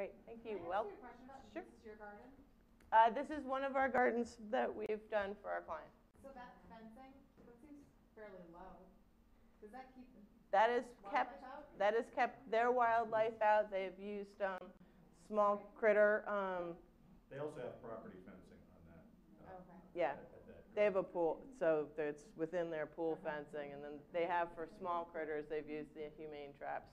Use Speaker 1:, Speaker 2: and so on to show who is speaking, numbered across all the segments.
Speaker 1: Great, thank you.
Speaker 2: Can I
Speaker 1: Well,
Speaker 2: you a question about,
Speaker 1: sure.
Speaker 2: this is your garden?
Speaker 1: uh, this is one of our gardens that we've done for our clients.
Speaker 2: So that fencing, that seems fairly low. Does that keep
Speaker 1: That is kept,
Speaker 2: wildlife out?
Speaker 1: that has kept their wildlife out. They've used, um, small critter, um,
Speaker 3: They also have property fencing on that. uh,
Speaker 2: Okay.
Speaker 1: yeah.
Speaker 3: at- at that
Speaker 1: They have a pool, so it's within their pool fencing, and then they have for small critters, they've used the humane traps.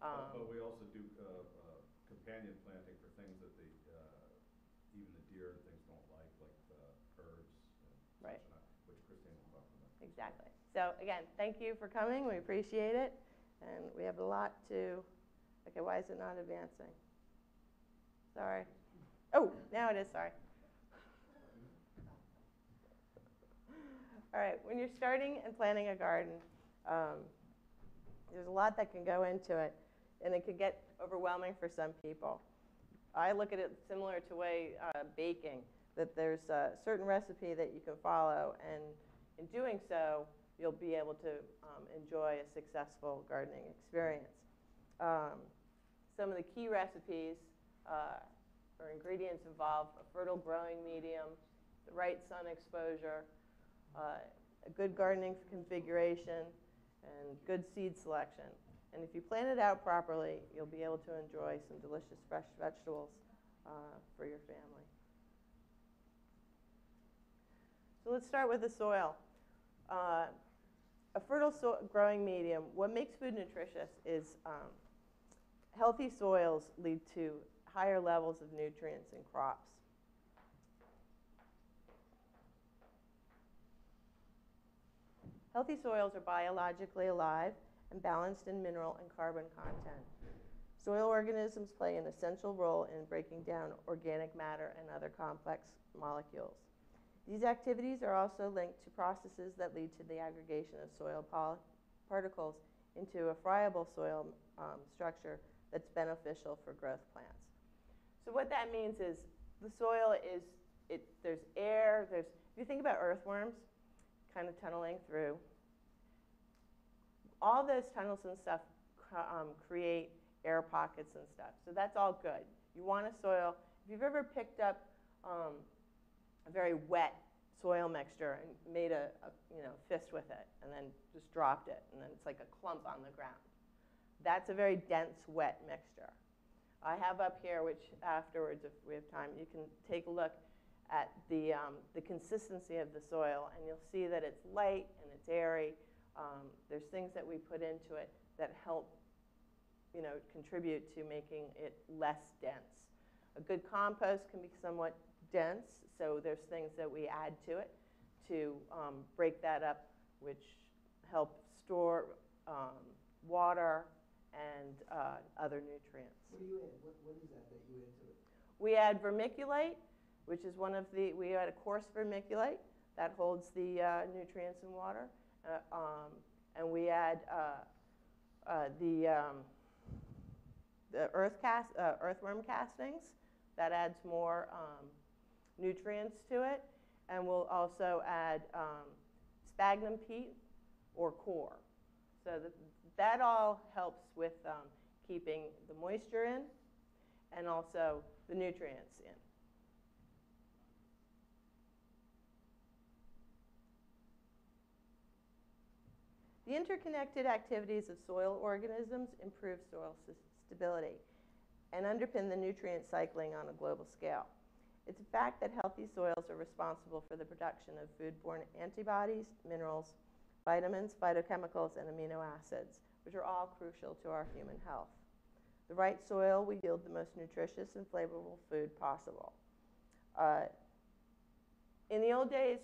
Speaker 3: But
Speaker 1: Um,
Speaker 3: but we also do uh, uh, companion planting for things that the, uh, even the deer and things don't like, like uh, herbs and
Speaker 1: Right.
Speaker 3: such, and that, which Christine will talk about.
Speaker 1: Exactly. So again, thank you for coming, we appreciate it, and we have a lot to, okay, why is it not advancing? Sorry. Oh, now it is, sorry. All right, when you're starting and planting a garden, um, there's a lot that can go into it, and it could get overwhelming for some people. I look at it similar to way uh, baking, that there's a certain recipe that you can follow, and in doing so, you'll be able to um, enjoy a successful gardening experience. Um, some of the key recipes uh, or ingredients involve a fertile growing medium, the right sun exposure, uh, a good gardening configuration, and good seed selection. And if you plan it out properly, you'll be able to enjoy some delicious fresh vegetables uh, for your family. So let's start with the soil. Uh, a fertile so- growing medium, what makes food nutritious is um, healthy soils lead to higher levels of nutrients in crops. Healthy soils are biologically alive and balanced in mineral and carbon content. Soil organisms play an essential role in breaking down organic matter and other complex molecules. These activities are also linked to processes that lead to the aggregation of soil particles into a friable soil um, structure that's beneficial for growth plants. So what that means is the soil is, it, there's air, there's, if you think about earthworms kind of tunneling through, all those tunnels and stuff um, create air pockets and stuff. So that's all good. You want a soil, if you've ever picked up um, a very wet soil mixture and made a, a you know fist with it and then just dropped it and then it's like a clump on the ground. That's a very dense wet mixture. I have up here, which afterwards, if we have time, you can take a look at the, um, the consistency of the soil and you'll see that it's light and it's airy. Um, there's things that we put into it that help you know, contribute to making it less dense. A good compost can be somewhat dense, so there's things that we add to it to um, break that up, which help store um, water and uh, other nutrients.
Speaker 4: What do you add? What, what is that that you add to it?
Speaker 1: We add vermiculite, which is one of the, we add a coarse vermiculite that holds the uh, nutrients in water. Uh, um, and we add uh, uh, the, um, the earth cast, uh, earthworm castings. That adds more um, nutrients to it. And we'll also add um, sphagnum peat or coir. So that, that all helps with um, keeping the moisture in and also the nutrients in. The interconnected activities of soil organisms improve soil stability and underpin the nutrient cycling on a global scale. It's a fact that healthy soils are responsible for the production of foodborne antibodies, minerals, vitamins, phytochemicals, and amino acids, which are all crucial to our human health. The right soil will yield the most nutritious and flavorful food possible. Uh, in the old days,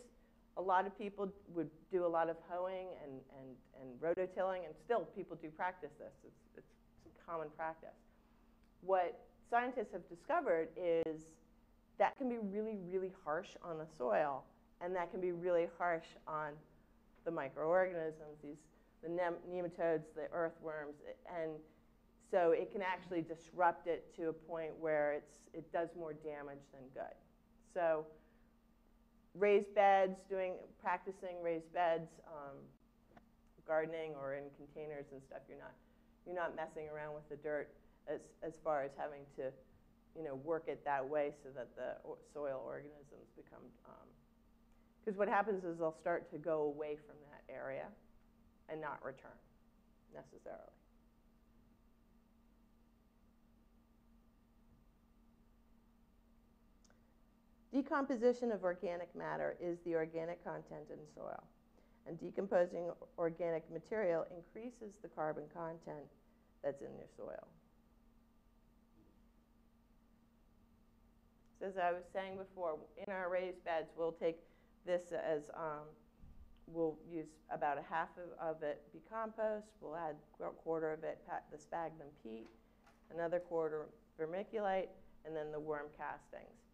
Speaker 1: a lot of people would do a lot of hoeing and, and, and rototilling, and still people do practice this. It's, it's, it's common practice. What scientists have discovered is that can be really, really harsh on the soil, and that can be really harsh on the microorganisms, these the nem- nematodes, the earthworms, and so it can actually disrupt it to a point where it's, it does more damage than good. So raised beds, doing, practicing raised beds, um, gardening or in containers and stuff, you're not, you're not messing around with the dirt as, as far as having to you know, work it that way so that the soil organisms become, because what happens is they'll start to go away from that area and not return necessarily. Decomposition of organic matter is the organic content in soil. And decomposing organic material increases the carbon content that's in your soil. So as I was saying before, in our raised beds, we'll take this as, um, we'll use about a half of, of it be compost, we'll add a quarter of it the sphagnum peat, another quarter vermiculite, and then the worm castings.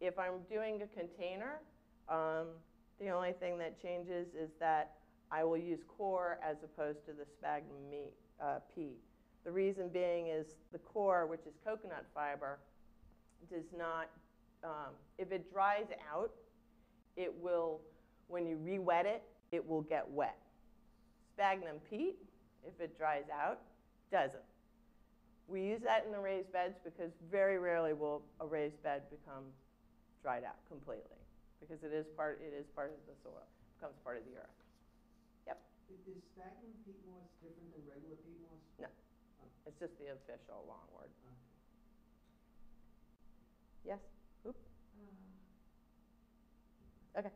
Speaker 1: If I'm doing a container, um, the only thing that changes is that I will use coir as opposed to the sphagnum meat, uh, peat. The reason being is the coir, which is coconut fiber, does not, um, if it dries out, it will, when you re-wet it, it will get wet. Sphagnum peat, if it dries out, doesn't. We use that in the raised beds because very rarely will a raised bed become dried out completely because it is part, it is part of the soil, becomes part of the earth.
Speaker 4: Is, is sphagnum peat moss different than regular peat moss? No.
Speaker 1: It's just the official long word.
Speaker 4: Okay.
Speaker 1: Yes? Oop,
Speaker 2: Uh,
Speaker 1: okay.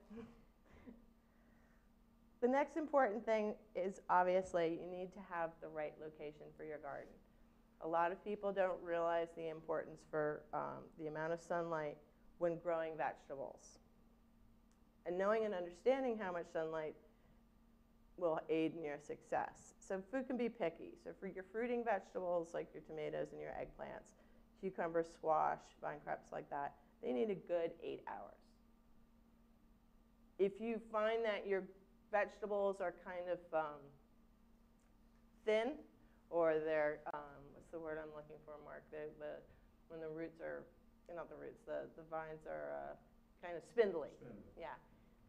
Speaker 1: The next important thing is obviously you need to have the right location for your garden. A lot of people don't realize the importance for um, the amount of sunlight when growing vegetables. And knowing and understanding how much sunlight will aid in your success. So food can be picky. So for your fruiting vegetables like your tomatoes and your eggplants, cucumber, squash, vine crops like that, they need a good eight hours. If you find that your vegetables are kind of um, thin, or they're um, what's the word I'm looking for, Mark? The, the when the roots are, not the roots, the the vines are uh, kind of spindly.
Speaker 3: Spindle.
Speaker 1: Yeah,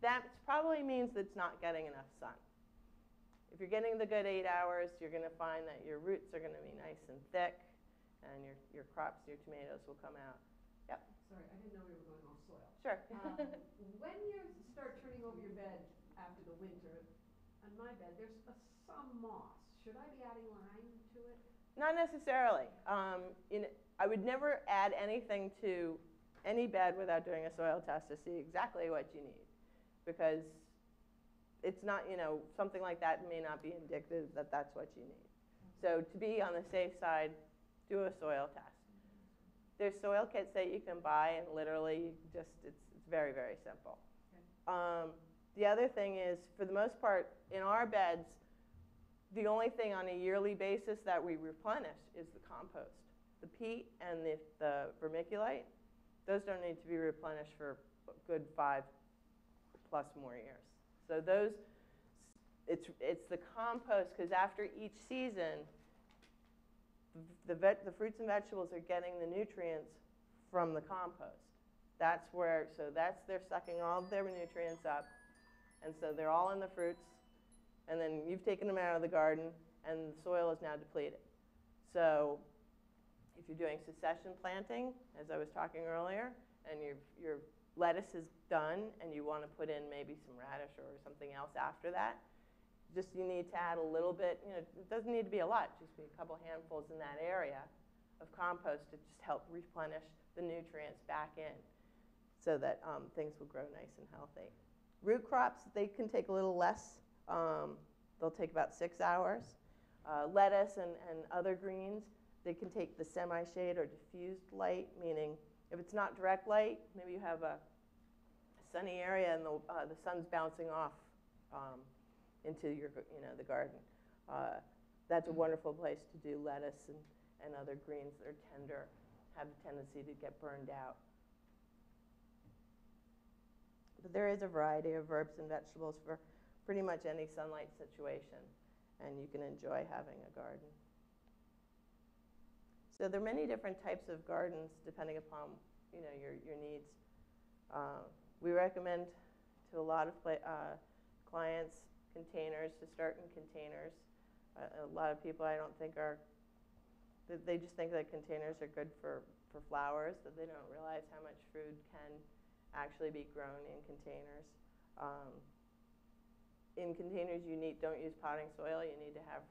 Speaker 1: that probably means that it's not getting enough sun. If you're getting the good eight hours, you're going to find that your roots are going to be nice and thick, and your your crops, your tomatoes will come out. Yep.
Speaker 5: Sorry, I didn't know we were going off soil.
Speaker 1: Sure.
Speaker 5: Um, When you start turning over your bed after the winter, on my bed, there's a- some moss. Should I be adding lime to it?
Speaker 1: Not necessarily. Um, you know, I would never add anything to any bed without doing a soil test to see exactly what you need. Because it's not, you know, something like that may not be indicative that that's what you need. So to be on the safe side, do a soil test. There's soil kits that you can buy and literally just, it's, it's very, very simple. Um, the other thing is, for the most part, in our beds, the only thing on a yearly basis that we replenish is the compost. The peat and the, the vermiculite, those don't need to be replenished for a good five plus more years. So those, it's, it's the compost, because after each season, the, vet, the fruits and vegetables are getting the nutrients from the compost. That's where, so that's, they're sucking all their nutrients up, and so they're all in the fruits, and then you've taken them out of the garden, and the soil is now depleted. So if you're doing succession planting, as I was talking earlier, and your, your lettuce is done, and you want to put in maybe some radish or something else after that, just you need to add a little bit, you know, it doesn't need to be a lot, just be a couple handfuls in that area of compost to just help replenish the nutrients back in so that um, things will grow nice and healthy. Root crops, they can take a little less. Um, they'll take about six hours. Uh, lettuce and, and other greens, they can take the semi-shade or diffused light, meaning if it's not direct light, maybe you have a sunny area and the, uh, the sun's bouncing off um, into your, you know, the garden. Uh, that's a wonderful place to do lettuce and, and other greens that are tender, have a tendency to get burned out. But there is a variety of herbs and vegetables for pretty much any sunlight situation, and you can enjoy having a garden. So there are many different types of gardens depending upon, you know, your, your needs. Uh, we recommend to a lot of uh, clients containers, to start in containers. Uh, a lot of people I don't think are they just think that containers are good for, for flowers, that they don't realize how much food can actually be grown in containers. Um, in containers, you need, don't use potting soil, you need to have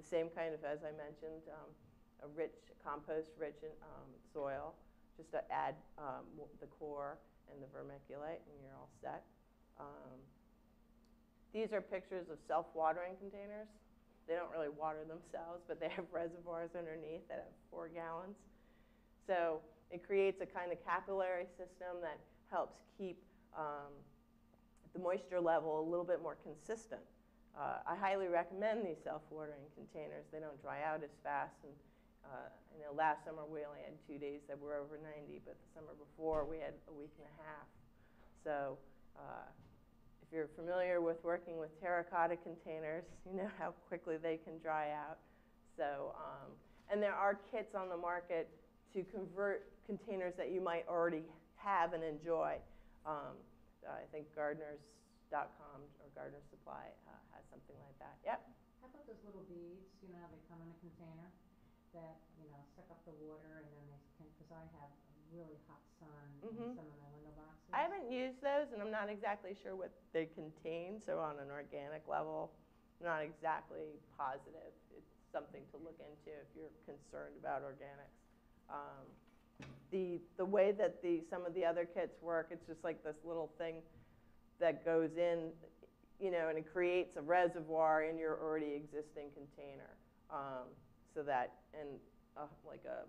Speaker 1: the same kind of, as I mentioned, um, a rich, compost-rich um, soil, just to add um, the coir and the vermiculite, and you're all set. Um, these are pictures of self-watering containers. They don't really water themselves, but they have reservoirs underneath that have four gallons. So it creates a kind of capillary system that helps keep um, the moisture level a little bit more consistent. Uh, I highly recommend these self-watering containers. They don't dry out as fast. And uh, I know last summer we only had two days that were over 90, but the summer before we had a week and a half. So uh, if you're familiar with working with terracotta containers, you know how quickly they can dry out. So, um, and there are kits on the market to convert containers that you might already have and enjoy. Um, I think Gardeners.com or Gardener Supply uh, has something like that. Yep.
Speaker 5: How about those little beads, you know, how they come in a container that, you know, suck up the water and then they can, because I have really hot sun
Speaker 1: Mhm.
Speaker 5: in some of my window boxes.
Speaker 1: I haven't used those, and I'm not exactly sure what they contain. So on an organic level, I'm not exactly positive. It's something to look into if you're concerned about organics. Um, the the way that the some of the other kits work, it's just like this little thing that goes in, you know, and it creates a reservoir in your already existing container, um, so that and uh, like a,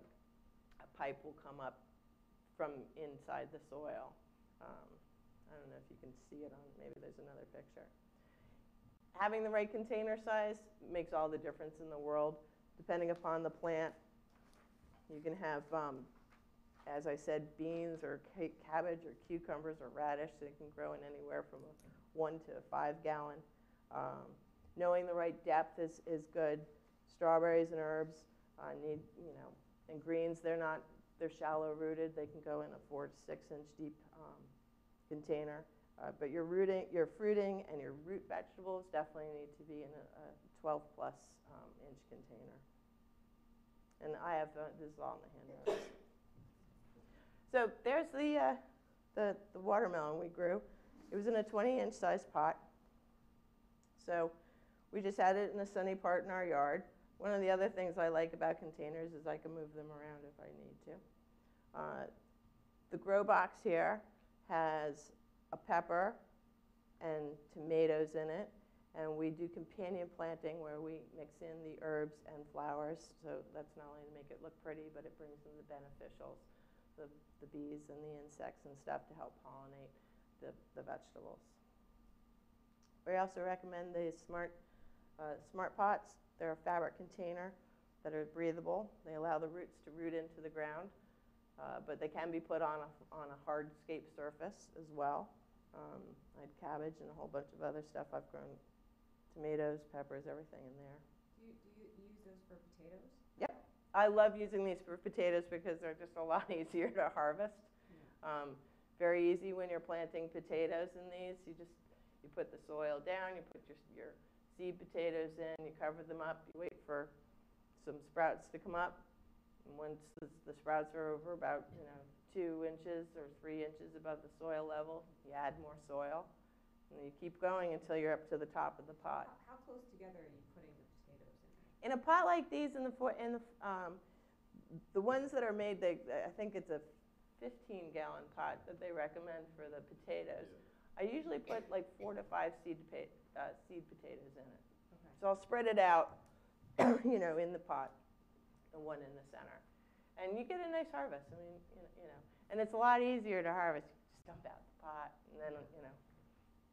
Speaker 1: a pipe will come up from inside the soil. Um, I don't know if you can see it on, maybe there's another picture. Having the right container size makes all the difference in the world. Depending upon the plant, you can have, um, as I said, beans or cabbage or cucumbers or radish. They can grow in anywhere from a one to a five gallon. Um, knowing the right depth is, is good. Strawberries and herbs uh, need, you know, and greens, they're not they're shallow rooted. They can go in a four to six inch deep um, container. Uh, but your rooting, your fruiting, and your root vegetables definitely need to be in a, a 12 plus um, inch container. And I have uh, this is all in the handouts. So there's the, uh, the the watermelon we grew. It was in a 20 inch size pot. So we just had it in a sunny part in our yard. One of the other things I like about containers is I can move them around if I need to. Uh, the grow box here has a pepper and tomatoes in it, and we do companion planting where we mix in the herbs and flowers. So that's not only to make it look pretty, but it brings in the beneficials, the, the bees and the insects and stuff to help pollinate the, the vegetables. We also recommend the smart, uh, smart pots. They're a fabric container that are breathable. They allow the roots to root into the ground, uh, but they can be put on a, on a hardscape surface as well. Um, I had cabbage and a whole bunch of other stuff. I've grown tomatoes, peppers, everything in there.
Speaker 6: Do you, do you use those for potatoes?
Speaker 1: I love using these for potatoes because they're just a lot easier to harvest. Um, very easy when you're planting potatoes in these. You just you put the soil down, you put your, your seed potatoes in, you cover them up, you wait for some sprouts to come up. And once the, the sprouts are over about you know two inches or three inches above the soil level, you add more soil, and you keep going until you're up to the top of the pot.
Speaker 6: How, how close together are you putting the potatoes in?
Speaker 1: In a pot like these, in the for, in the um, the ones that are made, they, I think it's a 15 gallon pot that they recommend for the potatoes. I usually put like four to five seed pa- uh, seed potatoes in it.
Speaker 6: Okay.
Speaker 1: So I'll spread it out, you know, in the pot, the one in the center, and you get a nice harvest. I mean, you know, and it's a lot easier to harvest. You just dump out the pot, and then you know,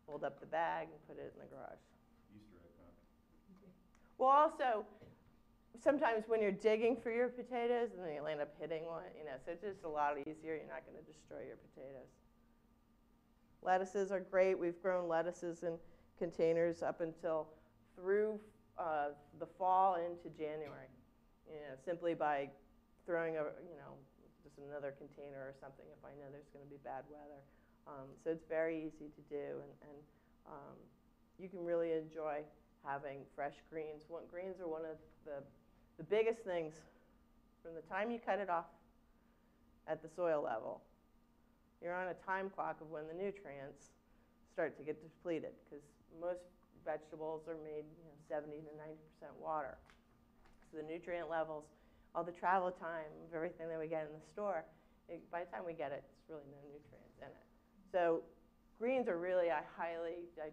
Speaker 1: fold up the bag and put it in the garage.
Speaker 3: Easter egg hunt.
Speaker 1: Well, also, sometimes when you're digging for your potatoes and then you'll end up hitting one, you know, so it's just a lot easier. You're not going to destroy your potatoes. Lettuces are great. We've grown lettuces in containers up until through uh, the fall into January, you know, simply by throwing a, you know, just another container or something if I know there's going to be bad weather. Um, so it's very easy to do, and, and um, you can really enjoy having fresh greens. Greens are one of the, the biggest things from the time you cut it off at the soil level, you're on a time clock of when the nutrients start to get depleted because most vegetables are made you know, 70 to 90 percent water. So the nutrient levels, all the travel time of everything that we get in the store, it, by the time we get it, it's really no nutrients in it. So greens are really, I highly, I,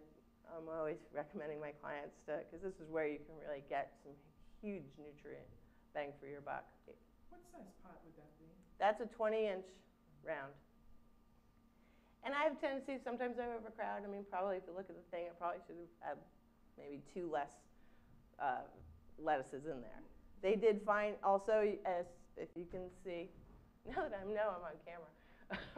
Speaker 1: I'm always recommending my clients to, because this is where you can really get some huge nutrient bang for your buck.
Speaker 7: What size pot would that be?
Speaker 1: That's a 20 inch round. And I have tendencies, sometimes I overcrowd. I mean, probably if you look at the thing, I probably should have had maybe two less uh, lettuces in there. They did find also, as if you can see, now that I know I'm on camera,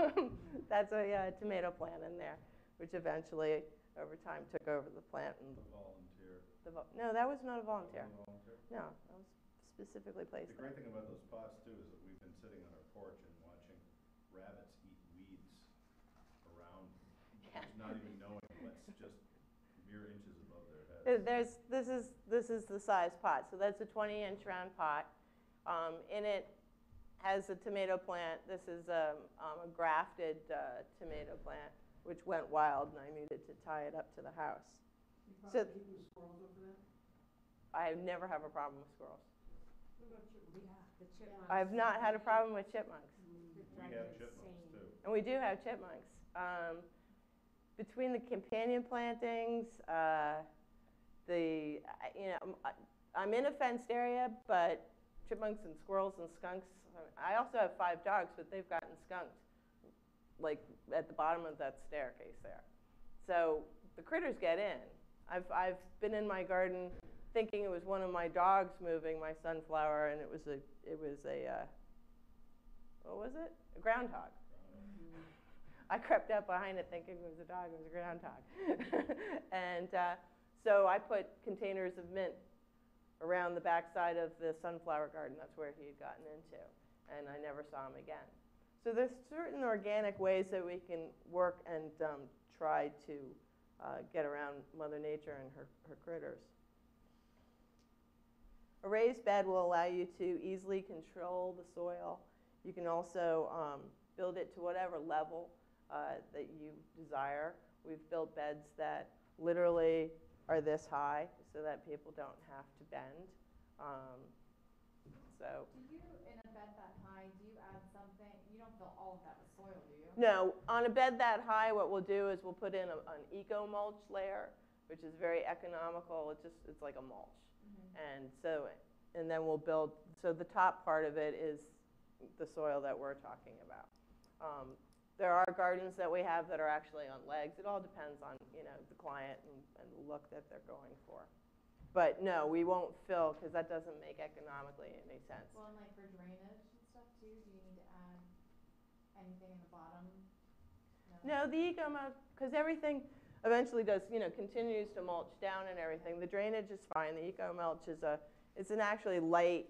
Speaker 1: that's a uh, tomato plant in there, which eventually, over time, took over the plant. And
Speaker 3: The volunteer.
Speaker 1: the vo- no, that was not a volunteer.
Speaker 3: A volunteer?
Speaker 1: No, that was specifically placed
Speaker 3: The
Speaker 1: there.
Speaker 3: great thing about those pots too is that we've been sitting on our porch and watching rabbits eat weeds around,
Speaker 1: Yeah.
Speaker 3: just not even knowing what's just mere inches above their
Speaker 1: There-
Speaker 3: heads.
Speaker 1: There's, this is, this is the size pot, so that's a 20-inch round pot. Um, In it has a tomato plant, this is um, um, a grafted uh, tomato plant, which went wild, and I needed to tie it up to the house.
Speaker 4: You
Speaker 1: So-
Speaker 4: probably keeping the squirrels over there?
Speaker 1: I never have a problem with squirrels.
Speaker 6: What about yeah, the chipmunks?
Speaker 1: I've not had a problem with chipmunks.
Speaker 3: We have chipmunks too.
Speaker 1: And we do have chipmunks. Um, between the companion plantings, uh, the, you know, I'm- in a fenced area, but chipmunks and squirrels and skunks, I also have five dogs, but they've gotten skunked, like at the bottom of that staircase there. So the critters get in. I've, I've been in my garden thinking it was one of my dogs moving my sunflower, and it was a, it was a, uh, what was it? A groundhog. I crept up behind it thinking it was a dog, it was a groundhog. and uh, so I put containers of mint around the backside of the sunflower garden. That's where he had gotten into. And I never saw him again. So there's certain organic ways that we can work and um, try to uh, get around Mother Nature and her, her critters. A raised bed will allow you to easily control the soil. You can also um, build it to whatever level uh, that you desire. We've built beds that literally are this high so that people don't have to bend. Um, so,
Speaker 2: Do you, in a bed that high, do you add something, you don't fill all of that with soil, do you?
Speaker 1: no, on a bed that high, what we'll do is we'll put in a, an eco mulch layer, which is very economical. It's just, it's like a mulch.
Speaker 2: Mhm.
Speaker 1: And so, and then we'll build, so the top part of it is the soil that we're talking about. Um, there are gardens that we have that are actually on legs. It all depends on, you know, the client and, and the look that they're going for. But no, we won't fill, because that doesn't make economically any sense.
Speaker 2: Well, and like for drainage and stuff too, do you need to add anything in the bottom?
Speaker 1: No, the eco mulch, because everything eventually does, you know, continues to mulch down and everything. The drainage is fine. The eco mulch is a, it's an actually light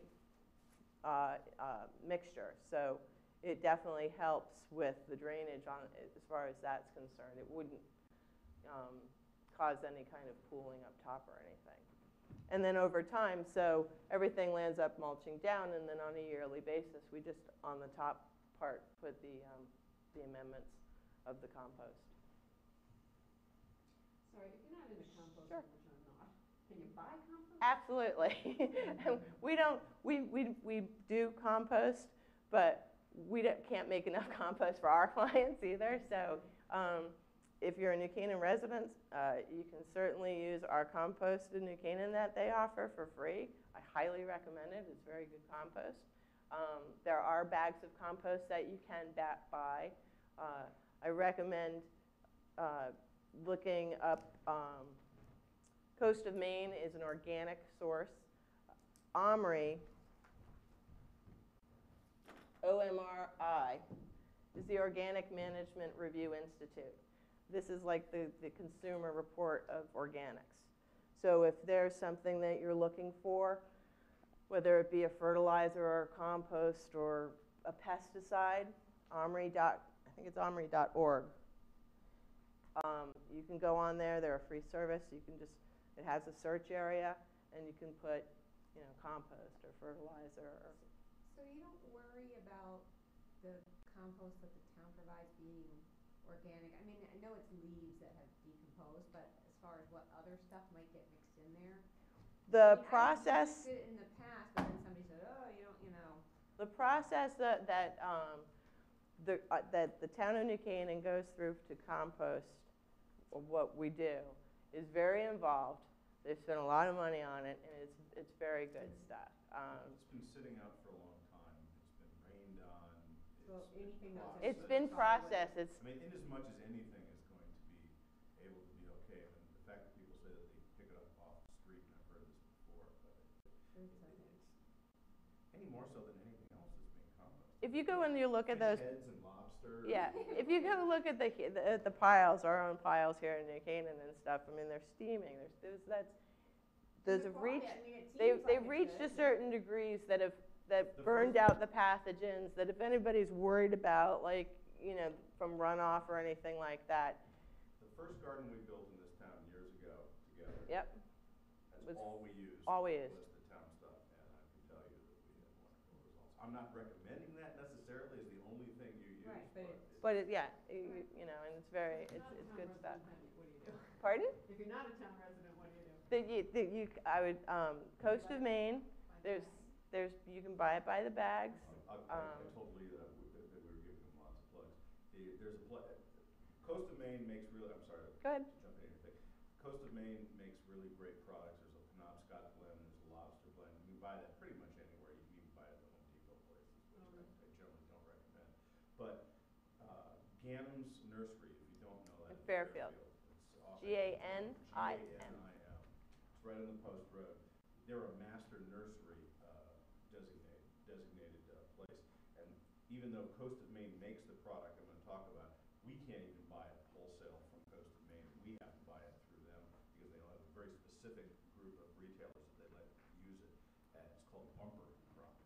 Speaker 1: uh, uh, mixture. So it definitely helps with the drainage on, as far as that's concerned. It wouldn't um, cause any kind of pooling up top or anything. And then over time, so everything lands up mulching down, and then on a yearly basis, we just, on the top part, put the, um, the amendments of the compost.
Speaker 5: Sorry, if you're not into composting,
Speaker 1: Sure.
Speaker 5: which I'm not, can you buy compost?
Speaker 1: Absolutely. we don't, we, we, we do compost, but we can't make enough compost for our clients either. So um, if you're a New Canaan resident, uh, you can certainly use our compost in New Canaan that they offer for free. I highly recommend it. It's very good compost. Um, there are bags of compost that you can buy. Uh, I recommend uh, looking up um, Coast of Maine is an organic source. OMRI, O-M-R-I, is the Organic Management Review Institute. This is like the, the consumer report of organics. So if there's something that you're looking for, whether it be a fertilizer or a compost or a pesticide, omri dot, I think it's omri.org. Um, you can go on there, they're a free service, you can just, it has a search area, and you can put, you know, compost or fertilizer or,
Speaker 2: So
Speaker 6: So you don't worry about the compost that the town provides being organic? I mean, I know it's leaves that have decomposed, but as far as what other stuff might get mixed in there?
Speaker 1: The
Speaker 6: I mean, I've
Speaker 1: process.
Speaker 6: it in the past, but then somebody said, oh, you don't, you know.
Speaker 1: The process that, that, um, the, uh, that the town of New Canaan goes through to compost of what we do is very involved. They've spent a lot of money on it, and it's, it's very good stuff. Um,
Speaker 3: It's been sitting out for
Speaker 6: So
Speaker 3: it's been
Speaker 6: anything that's
Speaker 3: processed.
Speaker 1: it's been processed, it's,
Speaker 3: I mean, in as much as anything is going to be able to be okay, I mean, the fact that people say that they pick it up off the street, and I've heard this before, but it-
Speaker 6: It's okay.
Speaker 3: it's, any more so than anything else that's being composted.
Speaker 1: if you go and you look at those,
Speaker 3: Fish heads and lobster.
Speaker 1: yeah, if you go look at the, the, the piles, our own piles here in New Canaan and stuff, I mean, they're steaming, there's, there's, that's, those have reached
Speaker 6: I mean, it
Speaker 1: They've, they've reached a certain degrees that have, that
Speaker 3: The
Speaker 1: burned
Speaker 3: first-
Speaker 1: out the pathogens, that if anybody's worried about, like, you know, from runoff or anything like that,
Speaker 3: The first garden we built in this town years ago together.
Speaker 1: yep,
Speaker 3: That's
Speaker 1: was
Speaker 3: all we used.
Speaker 1: all we used.
Speaker 3: Was the town stuff, and I can tell you that we had wonderful results. I'm not recommending that necessarily as the only thing you use,
Speaker 6: Right, but
Speaker 3: but
Speaker 6: it's-
Speaker 3: it's.
Speaker 1: it, yeah, you, you know, and it's very,
Speaker 2: If
Speaker 1: it's, it's good stuff.
Speaker 2: resident, What do you do?
Speaker 1: Pardon?
Speaker 2: If you're not a town resident, what do you do?
Speaker 1: That you, you, I would, um, Coast of Maine, there's,
Speaker 2: out.
Speaker 1: There's, you can buy it by the bags.
Speaker 3: I, I, I
Speaker 1: um,
Speaker 3: told Lee that, we- that that we were giving him lots of plugs. The, there's a pla, Coast of Maine makes really, I'm sorry,
Speaker 1: Go ahead.
Speaker 3: to jump in anything. Coast of Maine makes really great products. There's a Penobscot blend, there's a lobster blend. You can buy that pretty much anywhere. You can even buy it at the Home Depot places, which I, I generally don't recommend. But, uh, Ganim's Nursery, if you don't know that.
Speaker 1: In Fairfield.
Speaker 3: It's off.
Speaker 1: G-A-N-I-M.
Speaker 3: G-A-N-I-M. It's right on the post road. They're a master nursery, uh, designated, designated, uh, place. And even though Coast of Maine makes the product I'm gonna talk about, we can't even buy it wholesale from Coast of Maine. We have to buy it through them because they have a very specific group of retailers that they let use it. And it's called bumper crop.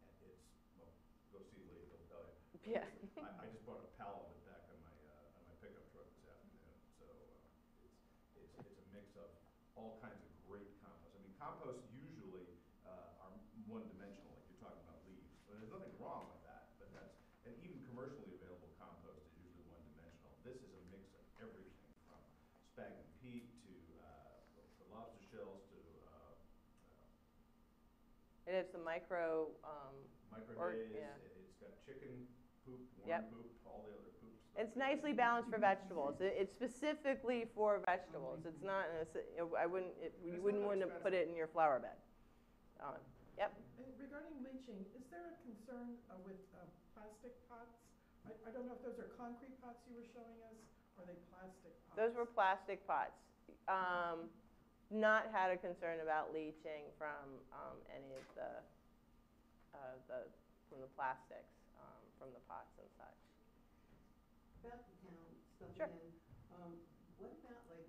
Speaker 3: And it's, well, go see Lee, he'll tell you.
Speaker 1: Yeah.
Speaker 3: I, I just brought a pallet of it back on my, uh, on my pickup truck this afternoon, so, uh, it's, it's, it's a mix of all kinds of great compost. I mean, compost usually, uh, are one-dimensional, like you're talking about leaves, and there's nothing wrong with that, but that's, and even commercially available compost is usually one-dimensional. This is a mix of everything from sphagnum peat to, uh, the lobster shells to, uh, uh,
Speaker 1: It has the micro, um,
Speaker 3: micro
Speaker 1: Or-
Speaker 3: haze,
Speaker 1: yeah.
Speaker 3: it- it's got chicken poop,
Speaker 1: Yep.
Speaker 3: worm poop, all the other poops.
Speaker 1: It's nicely balanced for vegetables. It- It's specifically for vegetables. It's not, in a s- you know, I wouldn't, it- you
Speaker 7: it's
Speaker 1: wouldn't
Speaker 7: not
Speaker 1: want to put it in your flower bed. Um, Yep,
Speaker 7: And regarding leaching, is there a concern uh, with uh, plastic pots? I, I don't know if those are concrete pots you were showing us, or are they plastic pots?
Speaker 1: those were plastic pots. Um, Not had a concern about leaching from um, any of the, uh, the, from the plastics, um, from the pots and such.
Speaker 4: About the town stuff
Speaker 1: Sure.
Speaker 4: again, um, what about like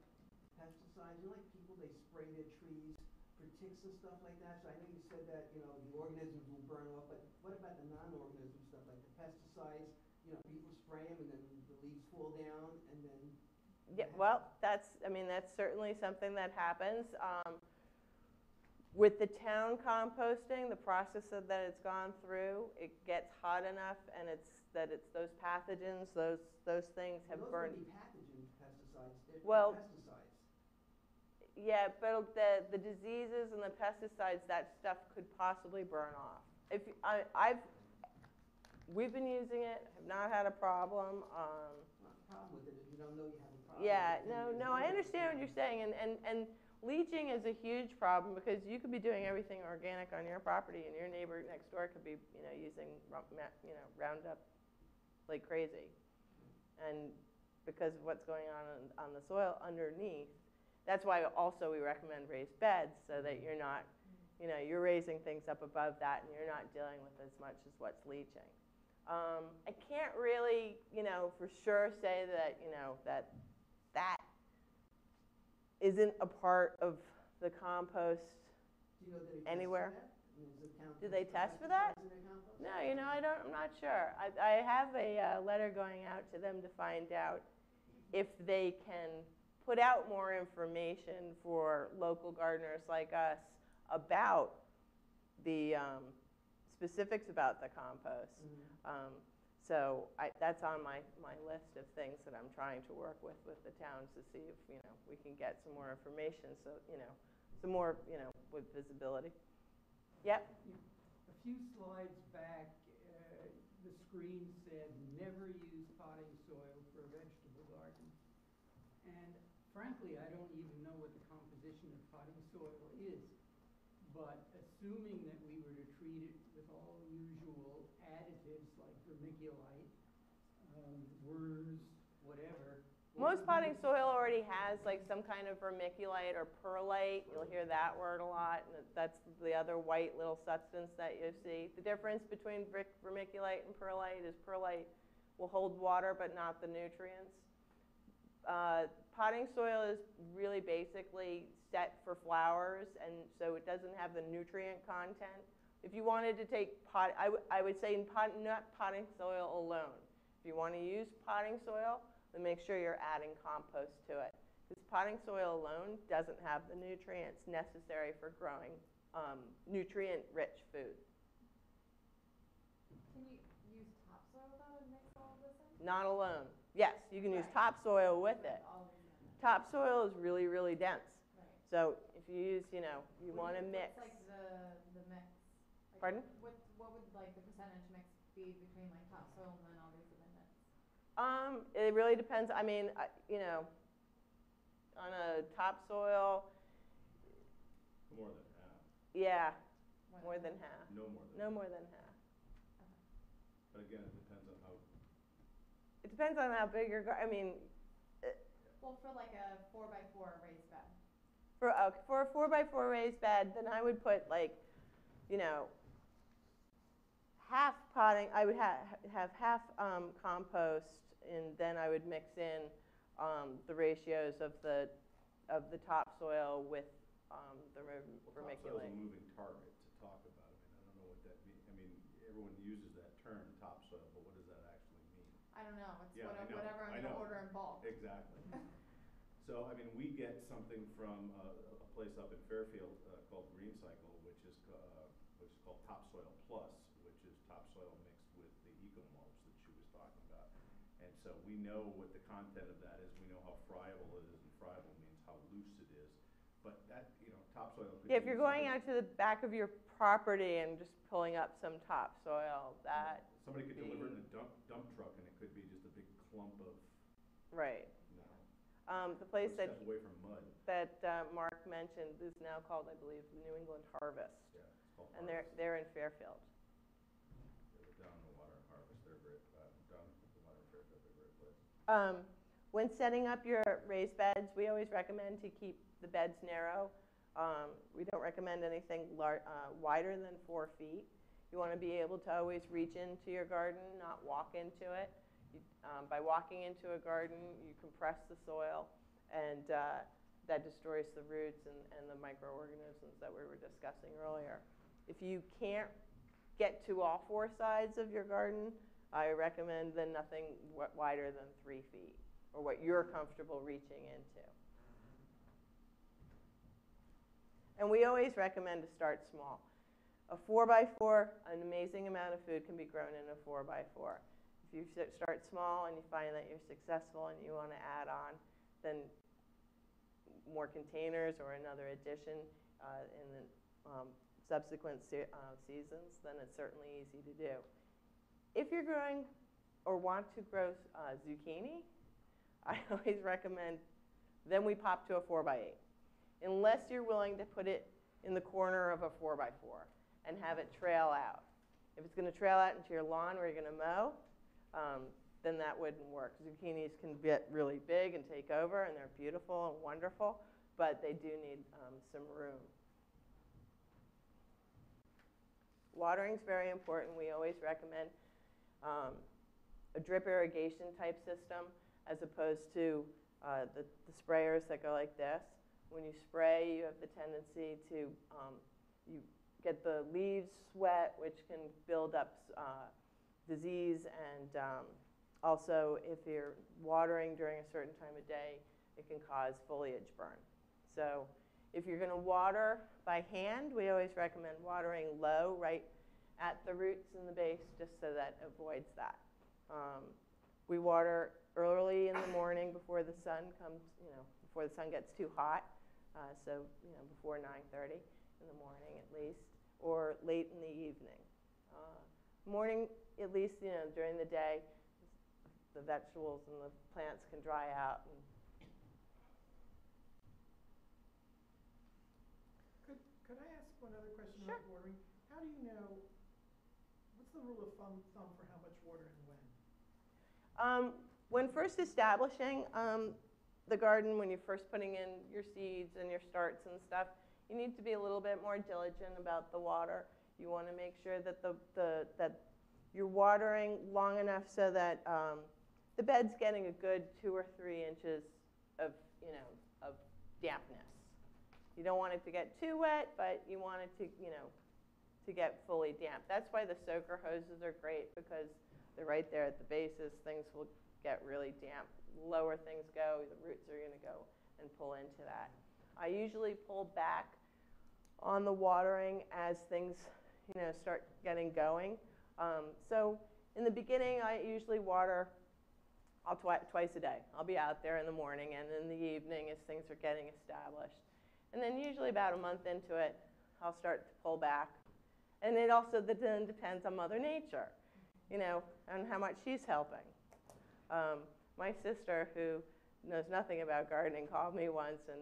Speaker 4: pesticides, you know, like people, they spray their trees for ticks and stuff like that, so I know you said that, you know, the organisms will burn off, but what about the non-organism stuff, like the pesticides, you know, people spray them and then the leaves fall down
Speaker 1: Yeah, well, that's, I mean, that's certainly something that happens. Um, With the town composting, the process of that it's gone through, it gets hot enough and it's, that it's those pathogens, those, those things have
Speaker 4: those
Speaker 1: burned.
Speaker 4: would be pathogen pesticides, they're
Speaker 1: Well-
Speaker 4: pesticides.
Speaker 1: Yeah, but the, the diseases and the pesticides, that stuff could possibly burn off. If, you- I, I've, we've been using it, have not had a problem, um,
Speaker 4: Not a problem with it, if you don't know you have a problem.
Speaker 1: Yeah, no, no, I understand what you're saying, and, and, and leaching is a huge problem, because you could be doing everything organic on your property, and your neighbor next door could be, you know, using, you know, Roundup like crazy. And because of what's going on on, on the soil underneath, that's why also we recommend raised beds, so that you're not, you know, you're raising things up above that, and you're not dealing with as much as what's leaching. Um, I can't really, you know, for sure say that, you know, that that isn't a part of the compost.
Speaker 4: You know that they test for
Speaker 1: anywhere.
Speaker 4: that? I mean, does the town
Speaker 1: Do they
Speaker 4: test
Speaker 1: for that?
Speaker 4: pesticides in their compost?
Speaker 1: No, you know, I don't, I'm not sure. I, I have a uh, letter going out to them to find out if they can put out more information for local gardeners like us about the um, specifics about the compost. Um, so I, that's on my, my list of things that I'm trying to work with, with the towns to see if, you know, we can get some more information, so, you know, some more, you know, with visibility. Yep,
Speaker 8: A few slides back, uh, the screen said, never use potting soil for a vegetable garden. And frankly, I don't even know what the composition of potting soil is. But assuming that we were to treat it with all usual additives like vermiculite, um, worms, whatever. what
Speaker 1: most potting soil already has like some kind of vermiculite or perlite, you'll hear that word a lot, and that's the other white little substance that you see. The difference between vermiculite and perlite is perlite will hold water but not the nutrients. Uh, potting soil is really basically set for flowers, and so it doesn't have the nutrient content. If you wanted to take pot, I, I would say in pot, not potting soil alone. If you want to use potting soil, then make sure you're adding compost to it. Because potting soil alone doesn't have the nutrients necessary for growing um, nutrient-rich food.
Speaker 2: Can you use topsoil though and mix all of this in?
Speaker 1: Not alone. Yes, you can use topsoil with it.
Speaker 2: All of them.
Speaker 1: Topsoil is really, really dense.
Speaker 2: Right.
Speaker 1: So if you use, you know, you want to mix.
Speaker 2: What's like the, the mix? Like,
Speaker 1: Pardon?
Speaker 2: What, what would like the percentage mix be between like topsoil and then all these?
Speaker 1: Um, it really depends. I mean, I, you know, on a topsoil,
Speaker 3: More than half,
Speaker 1: yeah,
Speaker 2: What-
Speaker 1: more than half.
Speaker 3: no more than.
Speaker 1: No more than half.
Speaker 3: But again, it depends on how,
Speaker 1: It depends on how big your, gar- I mean,
Speaker 2: Well, for like a four by four raised bed.
Speaker 1: for, uh, for a four by four raised bed, then I would put like, you know, half potting, I would ha- have half, um, compost, and then I would mix in, um, the ratios of the, of the topsoil with, um, the ver-
Speaker 3: well, topsoil's a
Speaker 1: vermiculite.
Speaker 3: moving target to talk about. I mean, I don't know what that means. I mean, everyone uses that term, topsoil, but what does that actually mean?
Speaker 2: I don't know, it's
Speaker 3: Yeah, I
Speaker 2: whatever,
Speaker 3: know,
Speaker 2: whatever
Speaker 3: I
Speaker 2: I'm gonna order in bulk.
Speaker 3: Exactly. So, I mean, we get something from a, a place up in Fairfield uh, called Green Cycle, which is, ca- uh, which is called Topsoil Plus, which is topsoil mixed with the eco mulch that she was talking about. And so we know what the content of that is, we know how friable it is, and friable means how loose it is. But that, you know, topsoil
Speaker 1: Yeah, if you're going out to the back of your property and just pulling up some topsoil, that,
Speaker 3: Somebody could deliver it in a dump, dump truck, and it could be just a big clump of,
Speaker 1: right.
Speaker 3: you
Speaker 1: Um, the place that
Speaker 3: step away from mud.
Speaker 1: that uh, Mark mentioned is now called, I believe, New England Harvest,
Speaker 3: Yeah, it's called
Speaker 1: and they're,
Speaker 3: Harvest.
Speaker 1: they're in Fairfield.
Speaker 3: Yeah, they're down in the water and harvest, they're great, uh, down in the water and Fairfield, they're a great place.
Speaker 1: Um, when setting up your raised beds, we always recommend to keep the beds narrow. Um, we don't recommend anything uh, wider than four feet. You want to be able to always reach into your garden, not walk into it. You, um, by walking into a garden, you compress the soil, and uh, that destroys the roots and, and the microorganisms that we were discussing earlier. If you can't get to all four sides of your garden, I recommend then nothing wider than three feet, or what you're comfortable reaching into. And we always recommend to start small. A four by four, an amazing amount of food can be grown in a four by four. If you start small and you find that you're successful and you want to add on, then more containers or another addition uh, in the um, subsequent se- uh, seasons, then it's certainly easy to do. If you're growing or want to grow uh, zucchini, I always recommend, then we pop to a four by eight. Unless you're willing to put it in the corner of a four by four and have it trail out. If it's gonna trail out into your lawn where you're gonna mow, um, then that wouldn't work. Zucchinis can get really big and take over, and they're beautiful and wonderful, but they do need um, some room. Watering's very important. We always recommend um, a drip irrigation type system as opposed to uh, the, the sprayers that go like this. When you spray, you have the tendency to um, you get the leaves sweat, which can build up uh, disease, and um, also if you're watering during a certain time of day, it can cause foliage burn. So if you're going to water by hand, we always recommend watering low right at the roots and the base, just so that avoids that. Um, we water early in the morning before the sun comes, you know, before the sun gets too hot. Uh, so, you know, before 9:30 in the morning at least, or late in the evening. Uh, morning, at least, you know, during the day, the vegetables and the plants can dry out. And
Speaker 7: Could, could I ask one other question
Speaker 1: Sure.
Speaker 7: about watering? How do you know, what's the rule of thumb, thumb for how much water and when?
Speaker 1: Um, when first establishing um, the garden, when you're first putting in your seeds and your starts and stuff, you need to be a little bit more diligent about the water. You want to make sure that the, the that you're watering long enough so that um, the bed's getting a good two or three inches of you know of dampness. You don't want it to get too wet, but you want it to you know to get fully damp. That's why the soaker hoses are great because they're right there at the bases. Things will get really damp. Lower things go, the roots are going to go and pull into that. I usually pull back on the watering as things, you know, start getting going. Um, so in the beginning, I usually water I'll twi- twice a day. I'll be out there in the morning and in the evening as things are getting established. And then usually about a month into it, I'll start to pull back. And it also then depends on Mother Nature, you know, and how much she's helping. Um, my sister, who knows nothing about gardening, called me once, and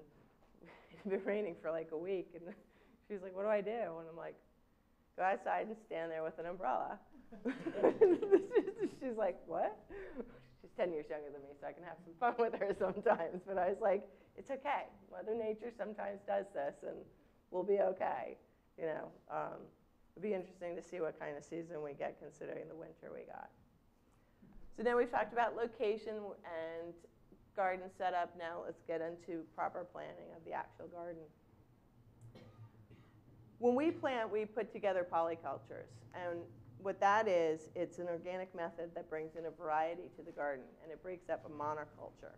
Speaker 1: it'd been raining for like a week, and she was like, "What do I do?" And I'm like, "Go outside and stand there with an umbrella." She's like, "What?" She's 10 years younger than me, so I can have some fun with her sometimes. But I was like, "It's okay. Mother Nature sometimes does this, and we'll be okay." You know, um, it'd be interesting to see what kind of season we get, considering the winter we got. So now we've talked about location and garden setup. Now let's get into proper planning of the actual garden. When we plant, we put together polycultures. And what that is, it's an organic method that brings in a variety to the garden. And it breaks up a monoculture,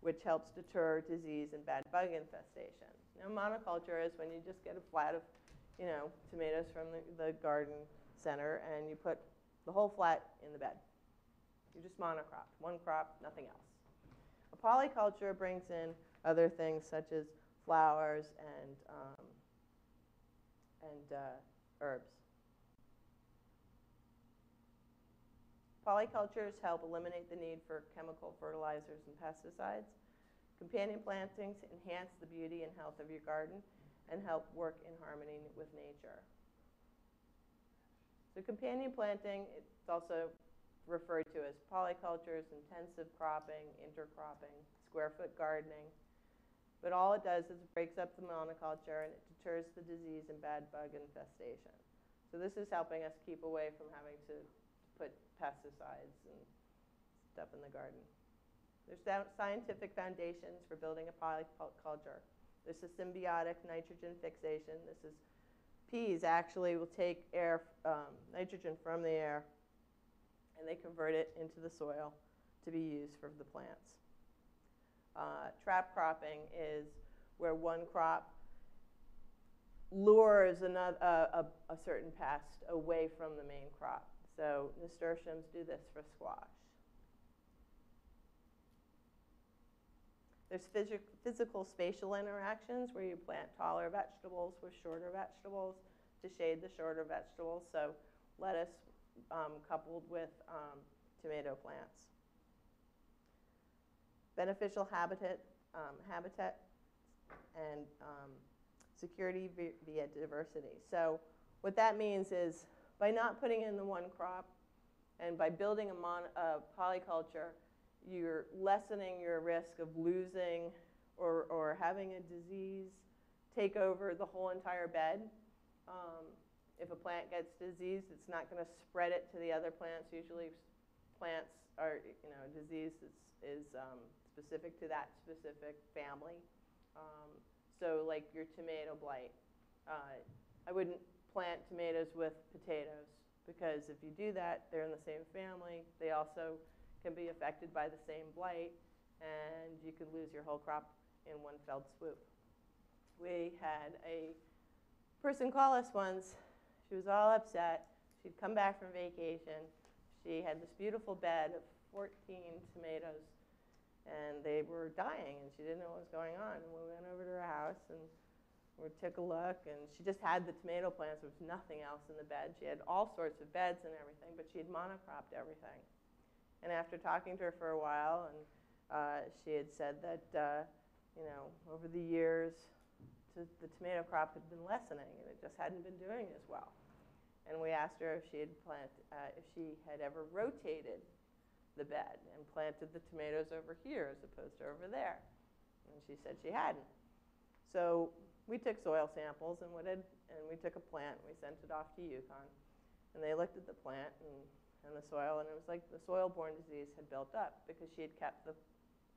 Speaker 1: which helps deter disease and bad bug infestation. Now, monoculture is when you just get a flat of, you know, tomatoes from the, the garden center and you put the whole flat in the bed. You just monocropped, one crop, nothing else. A polyculture brings in other things such as flowers and, um, and uh, herbs. Polycultures help eliminate the need for chemical fertilizers and pesticides. Companion plantings enhance the beauty and health of your garden and help work in harmony with nature. So companion planting, it's also referred to as polycultures, intensive cropping, intercropping, square foot gardening. But all it does is it breaks up the monoculture and it deters the disease and bad bug infestation. So this is helping us keep away from having to put pesticides and stuff in the garden. There's scientific foundations for building a polyculture. There's a symbiotic nitrogen fixation. This is peas actually will take air, um, nitrogen from the air and they convert it into the soil to be used for the plants. Uh, trap cropping is where one crop lures another, uh, a, a certain pest away from the main crop. So nasturtiums do this for squash. There's physic, physical spatial interactions where you plant taller vegetables with shorter vegetables to shade the shorter vegetables. So lettuce um, coupled with um, tomato plants. Beneficial habitat, um, habitat and um, security via diversity. So what that means is by not putting in the one crop and by building a, a polyculture, you're lessening your risk of losing or, or having a disease take over the whole entire bed. Um, if a plant gets diseased, it's not going to spread it to the other plants. Usually, plants are, you know, disease is, is um, specific to that specific family. Um, so, like your tomato blight, uh, I wouldn't plant tomatoes with potatoes because if you do that, they're in the same family. They also can be affected by the same blight, and you could lose your whole crop in one fell swoop. We had a person call us once she was all upset. she'd come back from vacation. She had this beautiful bed of 14 tomatoes, and they were dying, and she didn't know what was going on. And we went over to her house and we took a look, and she just had the tomato plants. There was nothing else in the bed. She had all sorts of beds and everything, but she had monocropped everything. And after talking to her for a while, and uh, she had said that, uh, you know, over the years, the tomato crop had been lessening, and it just hadn't been doing as well. And we asked her if she had plant, uh, if she had ever rotated the bed and planted the tomatoes over here as opposed to over there. And she said she hadn't. So we took soil samples and, what had, and we took a plant and we sent it off to UConn. And they looked at the plant and, and the soil, and it was like the soil-borne disease had built up because she had kept the,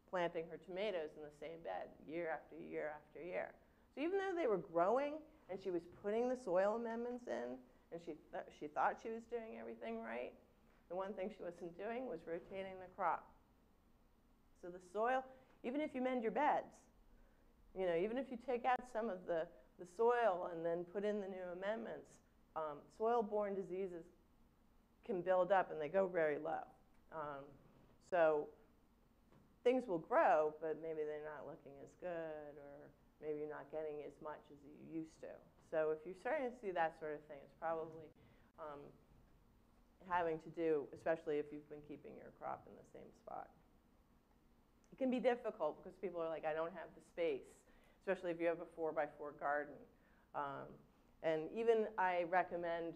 Speaker 1: planting her tomatoes in the same bed year after year after year. So even though they were growing and she was putting the soil amendments in, and she, th- she thought she was doing everything right, the one thing she wasn't doing was rotating the crop. So the soil, even if you mend your beds, you know, even if you take out some of the, the soil and then put in the new amendments, um, soil-borne diseases can build up and they go very low. Um, so things will grow, but maybe they're not looking as good, or maybe you're not getting as much as you used to. So if you're starting to see that sort of thing, it's probably um, having to do, especially if you've been keeping your crop in the same spot. It can be difficult because people are like, I don't have the space, especially if you have a four by four garden. Um, and even I recommend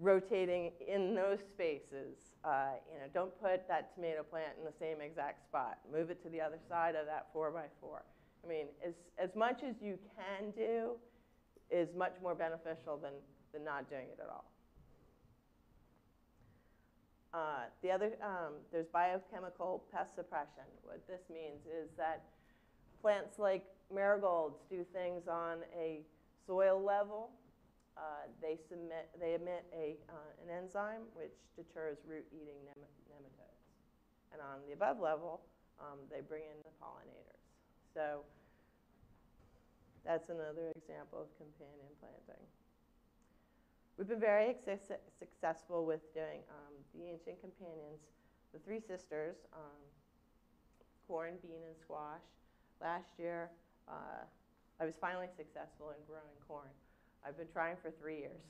Speaker 1: rotating in those spaces. Uh, you know, don't put that tomato plant in the same exact spot. Move it to the other side of that four by four. I mean, as, as much as you can do is much more beneficial than, than not doing it at all. Uh, the other, um, there's biochemical pest suppression. What this means is that plants like marigolds do things on a soil level. Uh, they, submit, they emit a, uh, an enzyme which deters root-eating nem- nematodes. And on the above level, um, they bring in the pollinators. So that's another example of companion planting. We've been very successful with doing um, the ancient companions, the three sisters, um, corn, bean, and squash. Last year, uh, I was finally successful in growing corn. I've been trying for three years.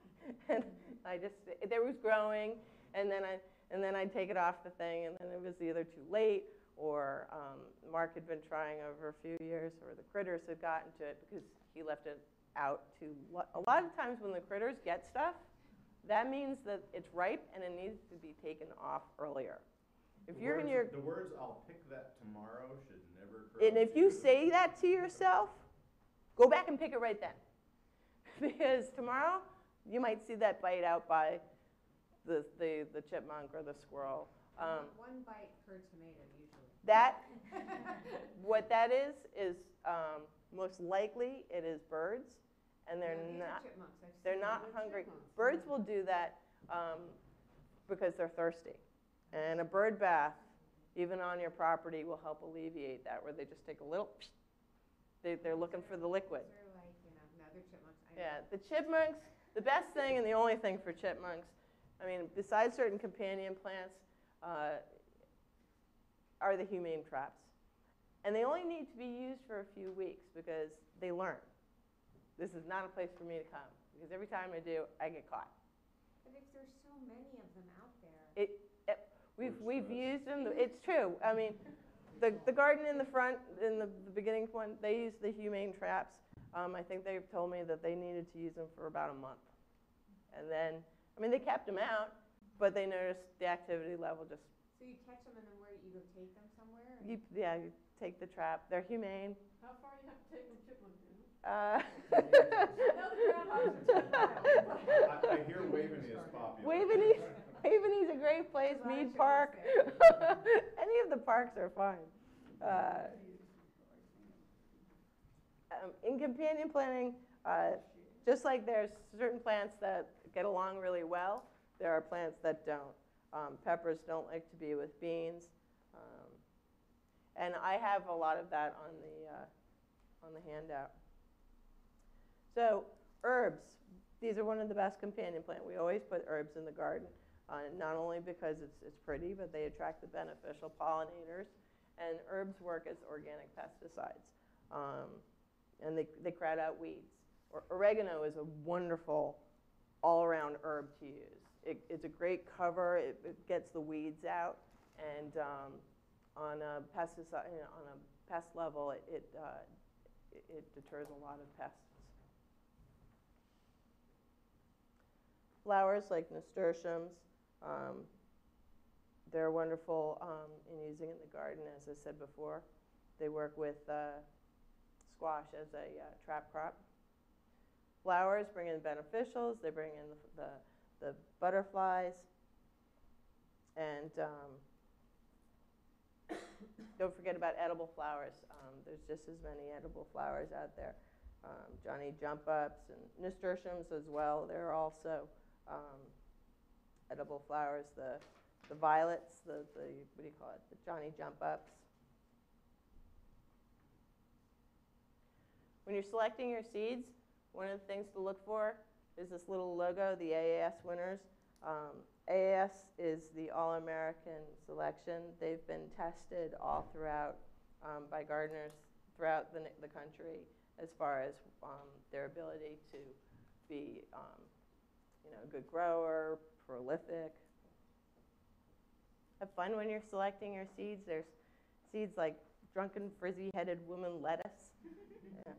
Speaker 1: and I just, there was growing, and then, I, and then I'd take it off the thing, and then it was either too late, or um, Mark had been trying over a few years, or the critters had gotten to it because he left it out too. A lot of times when the critters get stuff, that means that it's ripe and it needs to be taken off earlier. If
Speaker 3: The
Speaker 1: you're in your
Speaker 3: The words, "I'll pick that tomorrow," should never occur.
Speaker 1: and if you say that to yourself, go back and pick it right then. because tomorrow, you might see that bite out by the, the, the chipmunk or the squirrel. Um,
Speaker 6: One bite per tomato usually.
Speaker 1: that, what that is, is um, most likely it is birds, and they're
Speaker 6: No,
Speaker 1: not, they're not hungry.
Speaker 5: chipmunks,
Speaker 1: Birds will do that um, because they're thirsty. And a bird bath, even on your property, will help alleviate that, where they just take a little, they, they're looking for the liquid.
Speaker 6: Those are like, you know, no, they're chipmunks. I know.
Speaker 1: Yeah, the chipmunks, the best thing and the only thing for chipmunks, I mean, besides certain companion plants, uh, are the humane traps. And they only need to be used for a few weeks because they learn. This is not a place for me to come because every time I do, I get caught.
Speaker 6: But if there's so many of them out there.
Speaker 1: It, it, we've,
Speaker 3: We're
Speaker 1: we've used them, it's true. I mean, the, the garden in the front, in the, the beginning one, they used the humane traps. Um, I think they've told me that they needed to use them for about a month. And then, I mean, they kept them out, but they noticed the activity level just,
Speaker 6: So you catch them and then where, you go take them somewhere? or-
Speaker 1: you, yeah, you take the trap. They're humane.
Speaker 5: How far do you have to take them chipmunk down?
Speaker 1: Uh,
Speaker 5: No, the groundhogs are
Speaker 3: I, I hear Waveny is popular.
Speaker 1: Waveny's, Waveny's a great place,
Speaker 6: There's a lot of
Speaker 1: Mead Park. Any of the parks are fine. Uh, um, in companion planting, uh, just like there's certain plants that get along really well, there are plants that don't. Um, peppers don't like to be with beans. Um, and I have a lot of that on the, uh, on the handout. So herbs, these are one of the best companion plant. We always put herbs in the garden, uh, not only because it's, it's pretty, but they attract the beneficial pollinators. And herbs work as organic pesticides. Um, and they, they crowd out weeds. Or, oregano is a wonderful all-around herb to use. It, it's a great cover. It, it gets the weeds out, and um, on a pesticide, you know, on a pest level, it it, uh, it it deters a lot of pests. Flowers like nasturtiums, um, they're wonderful um, in using in the garden, as I said before. They work with uh, squash as a uh, trap crop. Flowers bring in beneficials, they bring in the, the, the butterflies, and um, don't forget about edible flowers. Um, there's just as many edible flowers out there. Um, Johnny jump ups and nasturtiums as well. They're also um, edible flowers. The, the violets, the, the, what do you call it? The Johnny jump ups. When you're selecting your seeds, one of the things to look for is this little logo, the AAS winners. Um, AAS is the All-American selection. They've been tested all throughout um, by gardeners throughout the, the country as far as um, their ability to be, um, you know, a good grower, prolific. Have fun when you're selecting your seeds. There's seeds like drunken, frizzy-headed woman lettuce.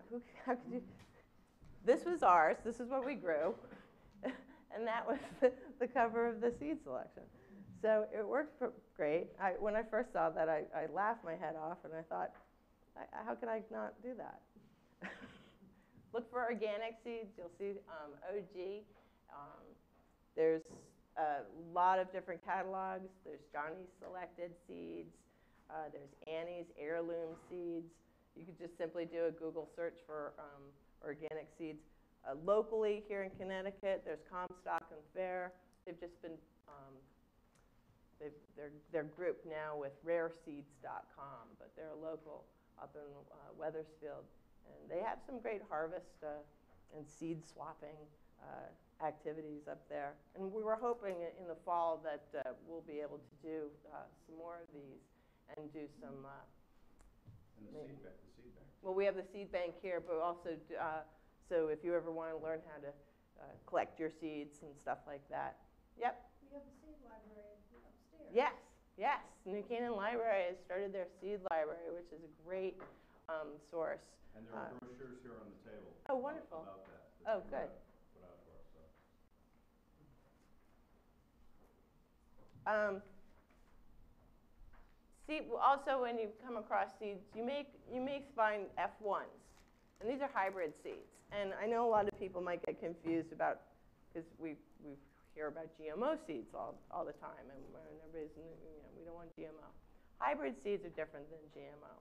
Speaker 1: Who, how could you? This was ours. This is what we grew. and that was the, the, cover of the seed selection. So it worked great. I, when I first saw that, I, I laughed my head off and I thought, I, how can I not do that? Look for organic seeds. You'll see um, OG. Um, there's a lot of different catalogs. There's Johnny's Selected Seeds. Uh, there's Annie's Heirloom Seeds. You could just simply do a Google search for um, organic seeds. Uh, locally here in Connecticut, there's Comstock and Ferre. They've just been, um, they've, they're, they're grouped now with rareseeds.com, but they're local up in uh, Wethersfield. And they have some great harvest uh, and seed swapping uh, activities up there. And we were hoping in the fall that uh, we'll be able to do uh, some more of these and do some
Speaker 3: And the seed
Speaker 1: well, we have the seed bank here, but also, uh, so if you ever want to learn how to uh, collect your seeds and stuff like that. Yep,
Speaker 6: We have a seed library upstairs.
Speaker 1: yes, yes. New Canaan Library has started their seed library, which is a great um, source.
Speaker 3: And there
Speaker 1: Uh,
Speaker 3: are brochures here on the table.
Speaker 1: Oh, wonderful.
Speaker 3: About that. that
Speaker 1: Oh, good.
Speaker 3: uh, Put out for us, so.
Speaker 1: Um, see, also when you come across seeds, you may, you may find F1s. And these are hybrid seeds. And I know a lot of people might get confused about, because we, we hear about GMO seeds all, all the time, and everybody's, you know, we don't want GMO. Hybrid seeds are different than GMO.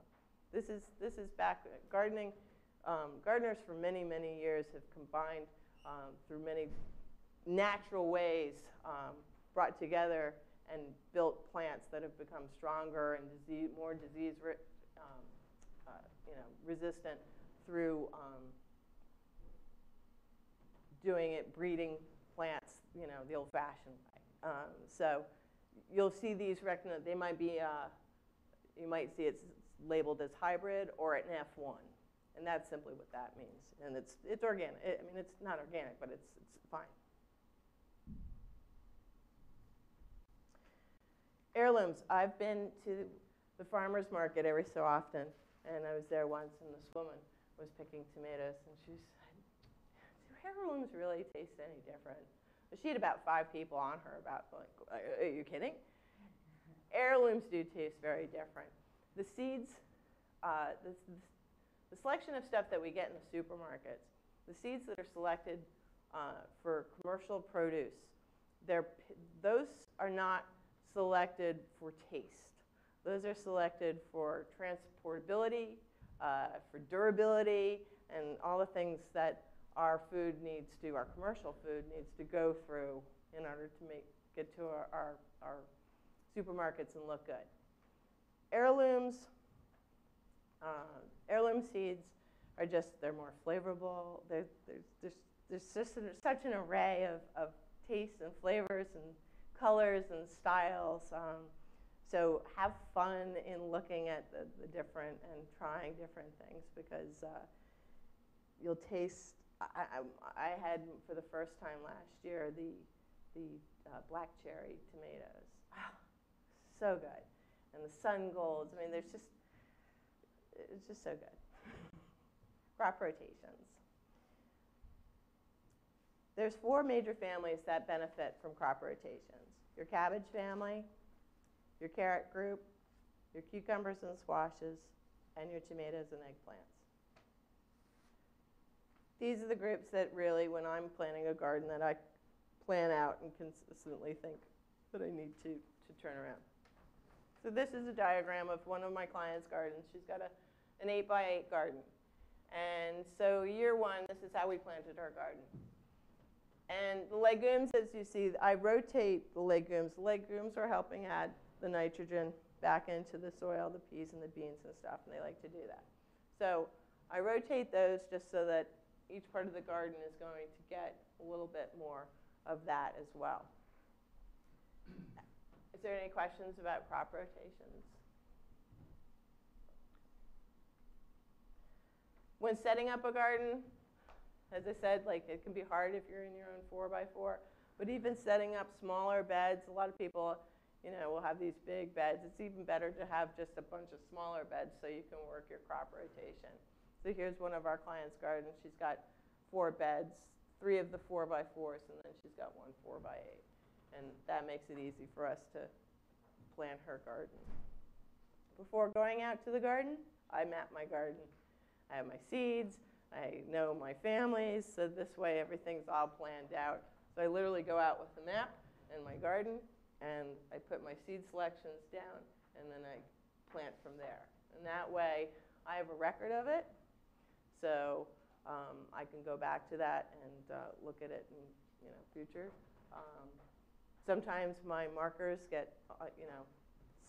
Speaker 1: This is, this is back, gardening, um, gardeners for many, many years have combined um, through many natural ways, um, brought together and built plants that have become stronger and disease, more disease um, uh, you know, resistant through um, doing it, breeding plants, you know, the old-fashioned way. Um, so you'll see these they might be, uh, you might see it's labeled as hybrid or an F1. And that's simply what that means. And it's, it's organic. I mean, it's not organic, but it's, it's fine. Heirlooms. I've been to the farmer's market every so often, and I was there once, and this woman was picking tomatoes, and she said, "Do heirlooms really taste any different?" But she had about five people on her about like, "Are you kidding?" Heirlooms do taste very different. The seeds, uh, the, the selection of stuff that we get in the supermarkets, the seeds that are selected uh, for commercial produce, they're, those are not selected for taste. Those are selected for transportability, uh, for durability, and all the things that our food needs to, our commercial food needs to go through in order to make, get to our, our, our supermarkets and look good. Heirlooms, uh, heirloom seeds are just, they're more flavorful. They're just, there's just such an array of, of tastes and flavors and colors and styles. Um, so have fun in looking at the, the different and trying different things because uh, you'll taste. I, I, I had for the first time last year the the uh, black cherry tomatoes. Wow, so good, and the sun golds. I mean, there's just it's just so good. Crop rotations. There's four major families that benefit from crop rotations. Your cabbage family, your carrot group, your cucumbers and squashes, and your tomatoes and eggplants. These are the groups that really, when I'm planning a garden, that I plan out and consistently think that I need to, to turn around. So this is a diagram of one of my clients' gardens. She's got a, an eight by eight garden. And so year one, this is how we planted her garden. And the legumes, as you see, I rotate the legumes. Legumes are helping add the nitrogen back into the soil, the peas and the beans and stuff, and they like to do that. So I rotate those just so that each part of the garden is going to get a little bit more of that as well. Is there any questions about crop rotations? When setting up a garden, as I said, like it can be hard if you're in your own four by four, but even setting up smaller beds, a lot of people, you know, will have these big beds. It's even better to have just a bunch of smaller beds so you can work your crop rotation. So here's one of our clients' gardens. She's got four beds, three of the four by fours, and then she's got one four by eight. And that makes it easy for us to plant her garden. Before going out to the garden, I map my garden. I have my seeds, I know my families, so this way everything's all planned out. So I literally go out with the map and my garden, and I put my seed selections down, and then I plant from there. And that way, I have a record of it, so um, I can go back to that and uh, look at it in you know future. Um, sometimes my markers get uh, you know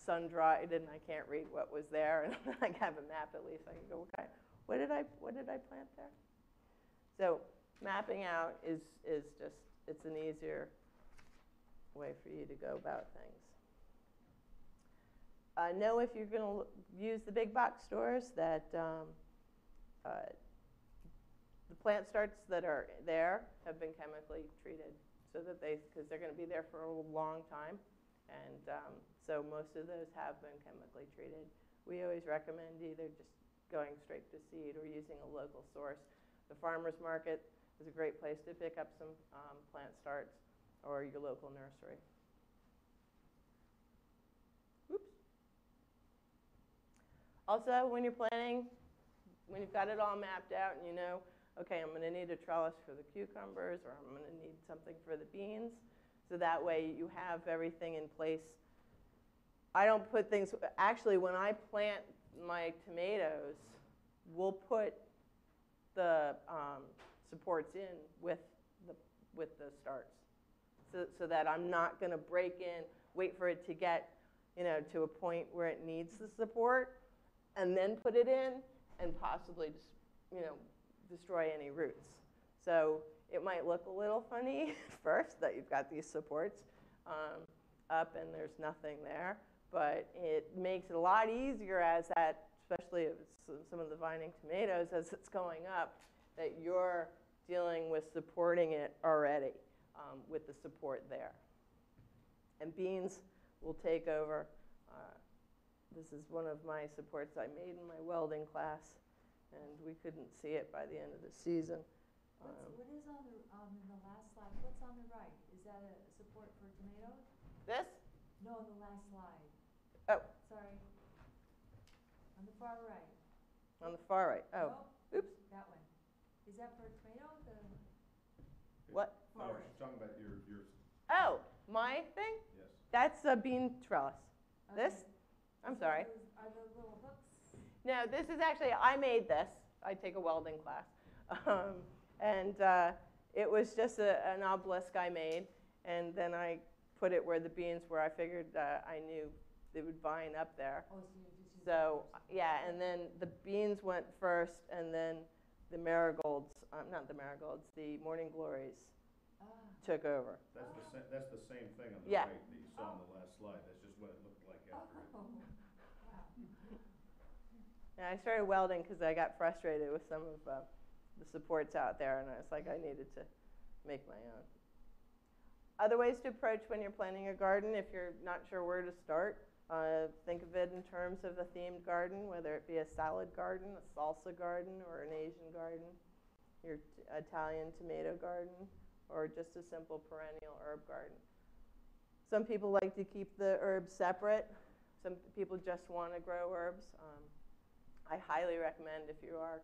Speaker 1: sun dried, and I can't read what was there, and I have a map at least. I can go, okay, what did I what did I plant there? So mapping out is is just it's an easier way for you to go about things. Uh, know if you're going to use the big box stores that um, uh, the plant starts that are there have been chemically treated so that they because they're going to be there for a long time and um, so most of those have been chemically treated we always recommend either just going straight to seed or using a local source the farmers market is a great place to pick up some um, plant starts or your local nursery Oops. also when you're planning, when you've got it all mapped out and you know okay, I'm going to need a trellis for the cucumbers or I'm going to need something for the beans. So that way you have everything in place. I don't put things, actually, when I plant my tomatoes, we'll put the um, supports in with the, with the starts. So, so that I'm not going to break in, wait for it to get, you know, to a point where it needs the support, and then put it in, and possibly just, you know, destroy any roots. So it might look a little funny first that you've got these supports um, up and there's nothing there, but it makes it a lot easier as that, especially if it's some of the vining tomatoes, as it's going up, that you're dealing with supporting it already um, with the support there. And beans will take over. Uh, this is one of my supports I made in my welding class and we couldn't see it by the end of the season. Um,
Speaker 9: what is on the, um, in the last slide, what's on the right? Is that a support for tomatoes?
Speaker 1: This?
Speaker 9: No, on the last slide.
Speaker 1: Oh.
Speaker 9: Sorry. On the far right.
Speaker 1: On the far right. Oh,
Speaker 9: No,
Speaker 1: oops.
Speaker 9: That one. Is that for tomato, the?
Speaker 1: What?
Speaker 3: No, she's talking about your, your,
Speaker 1: Oh, my thing?
Speaker 3: yes.
Speaker 1: That's a bean trellis. This?
Speaker 9: Okay.
Speaker 1: I'm
Speaker 9: Is
Speaker 1: sorry.
Speaker 9: those- Are those little hooks?
Speaker 1: No, this is actually, I made this. I take a welding class. Um, and uh, it was just a, an obelisk I made. And then I put it where the beans were. I figured uh, I knew they would vine up there.
Speaker 9: Oh, so you're just using.
Speaker 1: So,
Speaker 9: those.
Speaker 1: yeah, and then the beans went first, and then the marigolds um, not the marigolds, the morning glories
Speaker 6: Ah.
Speaker 1: took over.
Speaker 3: That's the sa- that's the same thing on the
Speaker 1: Yeah.
Speaker 3: right that you saw on the last slide, that's just what it looked like after it.
Speaker 6: Oh,
Speaker 1: And I started welding because I got frustrated with some of uh, the supports out there, and I was like, I needed to make my own. Other ways to approach when you're planting a garden, if you're not sure where to start, uh, think of it in terms of a themed garden, whether it be a salad garden, a salsa garden, or an Asian garden, your Italian tomato garden, or just a simple perennial herb garden. Some people like to keep the herbs separate. Some people just want to grow herbs. Um, I highly recommend if you are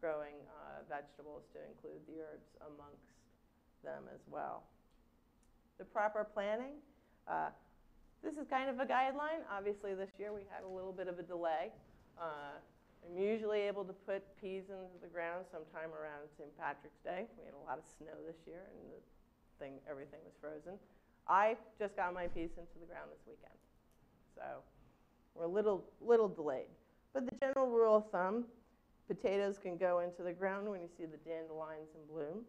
Speaker 1: growing uh, vegetables to include the herbs amongst them as well. The proper planning. Uh, this is kind of a guideline. Obviously, this year we had a little bit of a delay. Uh, I'm usually able to put peas into the ground sometime around St. Patrick's Day. We had a lot of snow this year, and the thing, everything was frozen. I just got my peas into the ground this weekend, so we're a little little delayed. But the general rule of thumb, potatoes can go into the ground when you see the dandelions in bloom.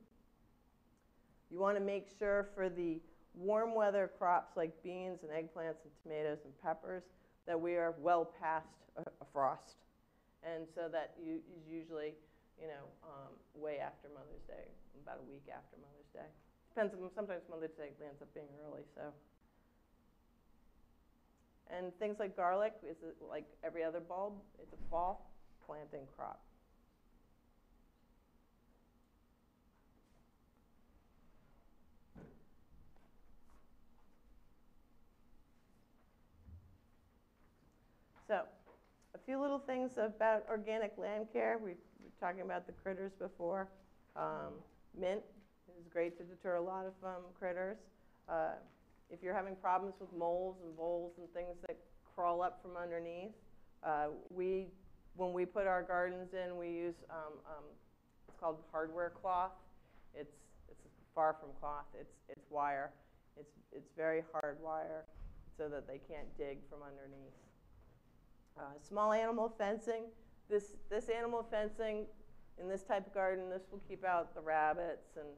Speaker 1: You want to make sure for the warm weather crops like beans and eggplants and tomatoes and peppers that we are well past a, a frost. And so that you, is usually, you know, um, way after Mother's Day, about a week after Mother's Day. Depends, sometimes Mother's Day ends up being early, so. And things like garlic is like every other bulb, it's a fall planting crop. So, a few little things about organic land care. We were talking about the critters before. Um, mint is great to deter a lot of um, critters. Uh, if you're having problems with moles and voles and things that crawl up from underneath, uh, we, when we put our gardens in, we use um, um, it's called hardware cloth. It's it's far from cloth. It's it's wire. It's it's very hard wire, so that they can't dig from underneath. Uh, small animal fencing. This this animal fencing in this type of garden, this will keep out the rabbits and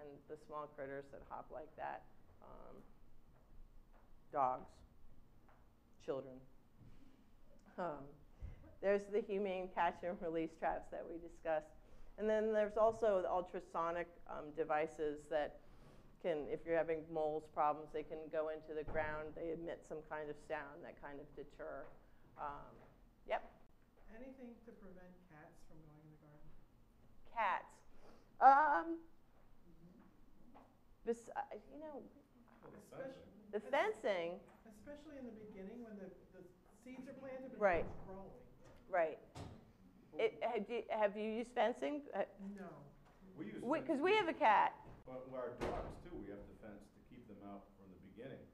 Speaker 1: and the small critters that hop like that. Um, dogs, children. Um, there's the humane catch and release traps that we discussed. And then there's also the ultrasonic um, devices that can, if you're having moles problems, they can go into the ground. They emit some kind of sound that kind of deter. Um, yep,
Speaker 7: Anything to prevent cats from going in the garden?
Speaker 1: cats. Um, bes- uh, you know,
Speaker 3: the
Speaker 7: Especially-
Speaker 3: fencing.
Speaker 1: the fencing,
Speaker 7: Especially in the beginning when the, the seeds are planted, but
Speaker 1: Right.
Speaker 7: it's growing.
Speaker 1: right. It, have, you, have you used fencing? Uh,
Speaker 7: No.
Speaker 3: We use
Speaker 1: Because
Speaker 3: fence,
Speaker 1: we have a cat.
Speaker 3: but our dogs too, we have the fence to keep them out from the fence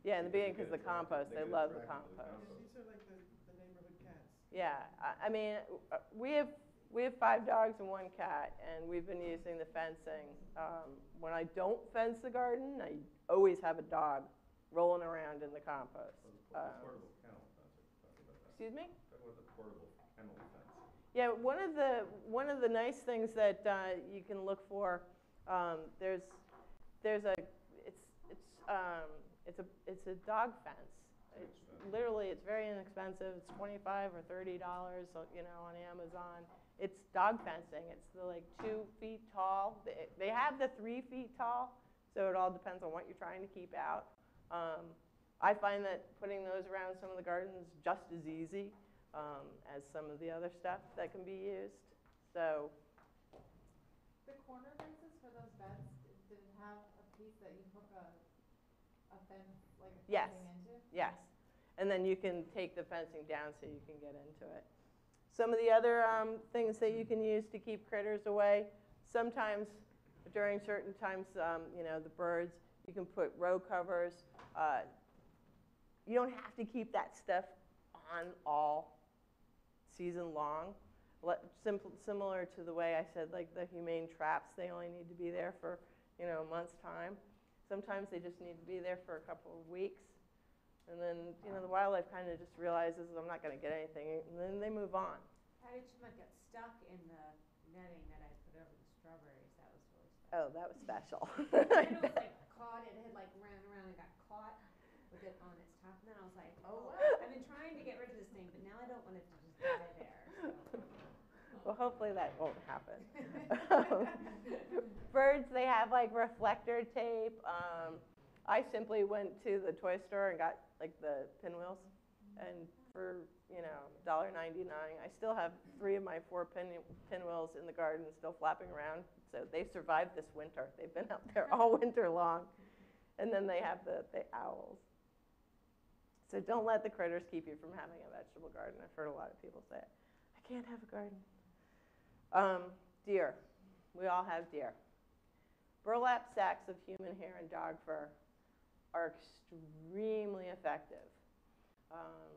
Speaker 1: Yeah, I, I mean, uh, we have, we have five dogs and one cat, and we've been using the fencing. Um, when I don't fence the garden, I always have a dog rolling around in the compost.
Speaker 3: Or the
Speaker 1: Um,
Speaker 3: Portable kennel fence, talk about that.
Speaker 1: Excuse me?
Speaker 3: Talk about the portable kennel fence.
Speaker 1: Yeah, one of the, one of the nice things that uh, you can look for, um, there's, there's a, it's, it's, um, it's a, it's a dog fence. It's literally, it's very inexpensive. It's twenty-five or thirty dollars, you know, on Amazon. It's dog fencing. It's the like two feet tall. They, they have the three feet tall, so it all depends on what you're trying to keep out. Um, I find that putting those around some of the gardens just as easy um, as some of the other stuff that can be used. So,
Speaker 2: The corner fences for those beds, did it have a piece that you hook a, a fence, like a
Speaker 1: Yes. Yes. And then you can take the fencing down so you can get into it. Some of the other um, things that you can use to keep critters away, sometimes during certain times, um, you know, the birds, you can put row covers. Uh, you don't have to keep that stuff on all season long. Let, simple, similar to the way I said, like the humane traps, they only need to be there for, you know, a month's time. Sometimes they just need to be there for a couple of weeks. And then, you know, the wildlife kind of just realizes I'm not going to get anything, and then they move on.
Speaker 6: How did you not get stuck in the netting that I put over the strawberries? That was
Speaker 1: Oh, that was special.
Speaker 6: And it was like caught, it had like ran around and got caught with it on its top, and then I was like, oh, I've been trying to get rid of this thing, but now I don't want it to just die there, so.
Speaker 1: Well, hopefully that won't happen. Birds, they have like reflector tape. Um, I simply went to the toy store and got like the pinwheels, and for you know $1.99, I still have three of my four pin pinwheels in the garden still flapping around. So they survived this winter. They've been out there all winter long, and then they have the, the owls. So don't let the critters keep you from having a vegetable garden. I've heard a lot of people say, I can't have a garden. Um, deer. We all have deer. Burlap sacks of human hair and dog fur are extremely effective. Um,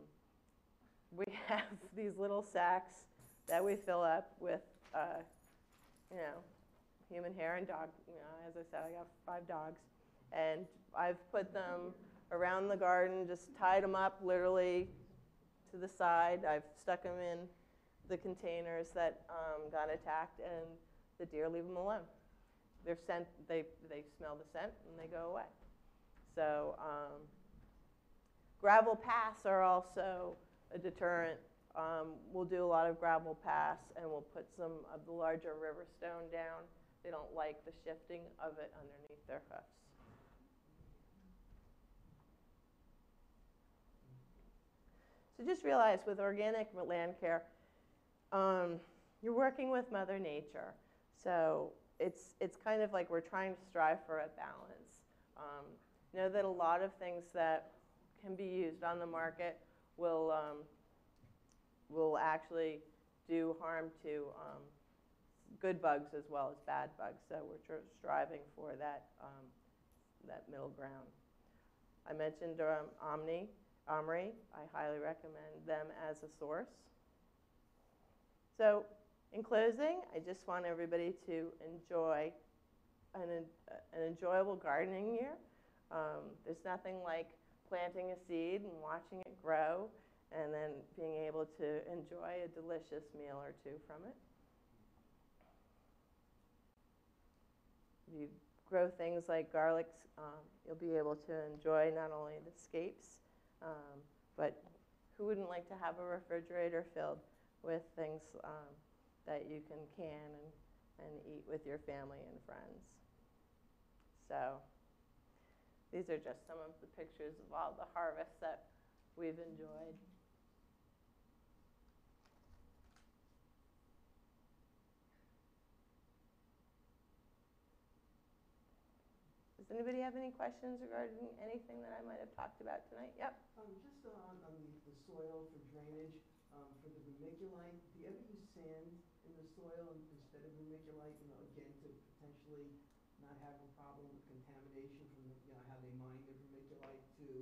Speaker 1: we have these little sacks that we fill up with, uh, you know, human hair and dog. You know, as I said, I got five dogs, and I've put them around the garden, just tied them up literally to the side. I've stuck them in the containers that um, got attacked, and the deer leave them alone. They're scent, they, they smell the scent and they go away. So um, gravel paths are also a deterrent. Um, we'll do a lot of gravel paths, and we'll put some of the larger river stone down. They don't like the shifting of it underneath their hoofs. So just realize with organic land care, um, you're working with Mother Nature. So it's, it's kind of like we're trying to strive for a balance. Um, know that a lot of things that can be used on the market will, um, will actually do harm to um, good bugs as well as bad bugs. So we're tr- striving for that, um, that middle ground. I mentioned um, Omni, OMRI. I highly recommend them as a source. So, in closing, I just want everybody to enjoy an, an enjoyable gardening year. Um, there's nothing like planting a seed and watching it grow and then being able to enjoy a delicious meal or two from it. You grow things like garlics, um, you'll be able to enjoy not only the scapes, um, but who wouldn't like to have a refrigerator filled with things um, that you can can and, and eat with your family and friends. So these are just some of the pictures of all the harvests that we've enjoyed. Does anybody have any questions regarding anything that I might have talked about tonight? Yep.
Speaker 4: Um, just on, on the, the soil for drainage, um, for the vermiculite, do you ever use sand in the soil instead of vermiculite, you know, again, to potentially not have a problem with contamination from, the you know, how they mine the vermiculite to,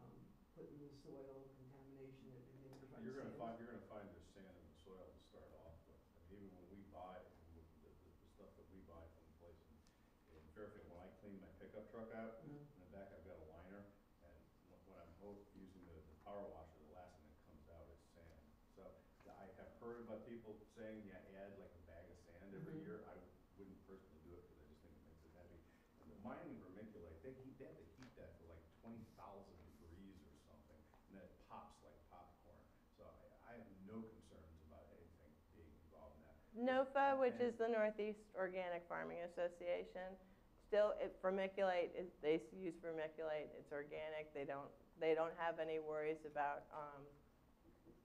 Speaker 4: um, put in the soil contamination and and then
Speaker 3: You're gonna
Speaker 4: sand?
Speaker 3: find, you're gonna find there's sand in the soil to start off with. I mean, even when we buy, the, the, the stuff that we buy from the place in, in Fairfield, when I clean my pickup truck out,
Speaker 4: Mhm.
Speaker 3: in the back I've got a liner, and when- when I'm ho- using the, the power washer, the last thing that comes out is sand. So, I have heard about people saying, yeah, add like a bag of sand every
Speaker 4: Mhm.
Speaker 3: year. I wouldn't personally do it, because I just think it makes it heavy. And the mining vermiculite, they heat, they have to heat that for like twenty thousand degrees or something, and then it pops like popcorn. So I, I have no concerns about anything being involved in that.
Speaker 1: NOFA, which is the Northeast Organic Farming Association, still, it, vermiculite, is, they use vermiculite, it's organic, they don't, they don't have any worries about, um,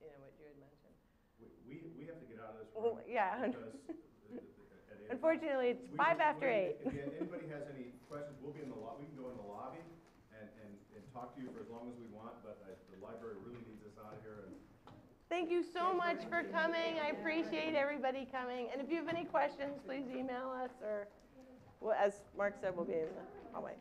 Speaker 1: you know, what you had mentioned.
Speaker 3: We, we, we have to get out of this room.
Speaker 1: yeah.
Speaker 3: Because the- the- the- at eight
Speaker 1: Unfortunately, it's
Speaker 3: We
Speaker 1: five after eight.
Speaker 3: If anybody has any questions, we'll be in the lo, we can go in the lobby and, and, and talk to you for as long as we want, but uh, the library really needs us out of here and
Speaker 1: Thank you so much for coming, I appreciate everybody coming, and if you have any questions, please email us, or, well, as Mark said, we'll be in the hallway.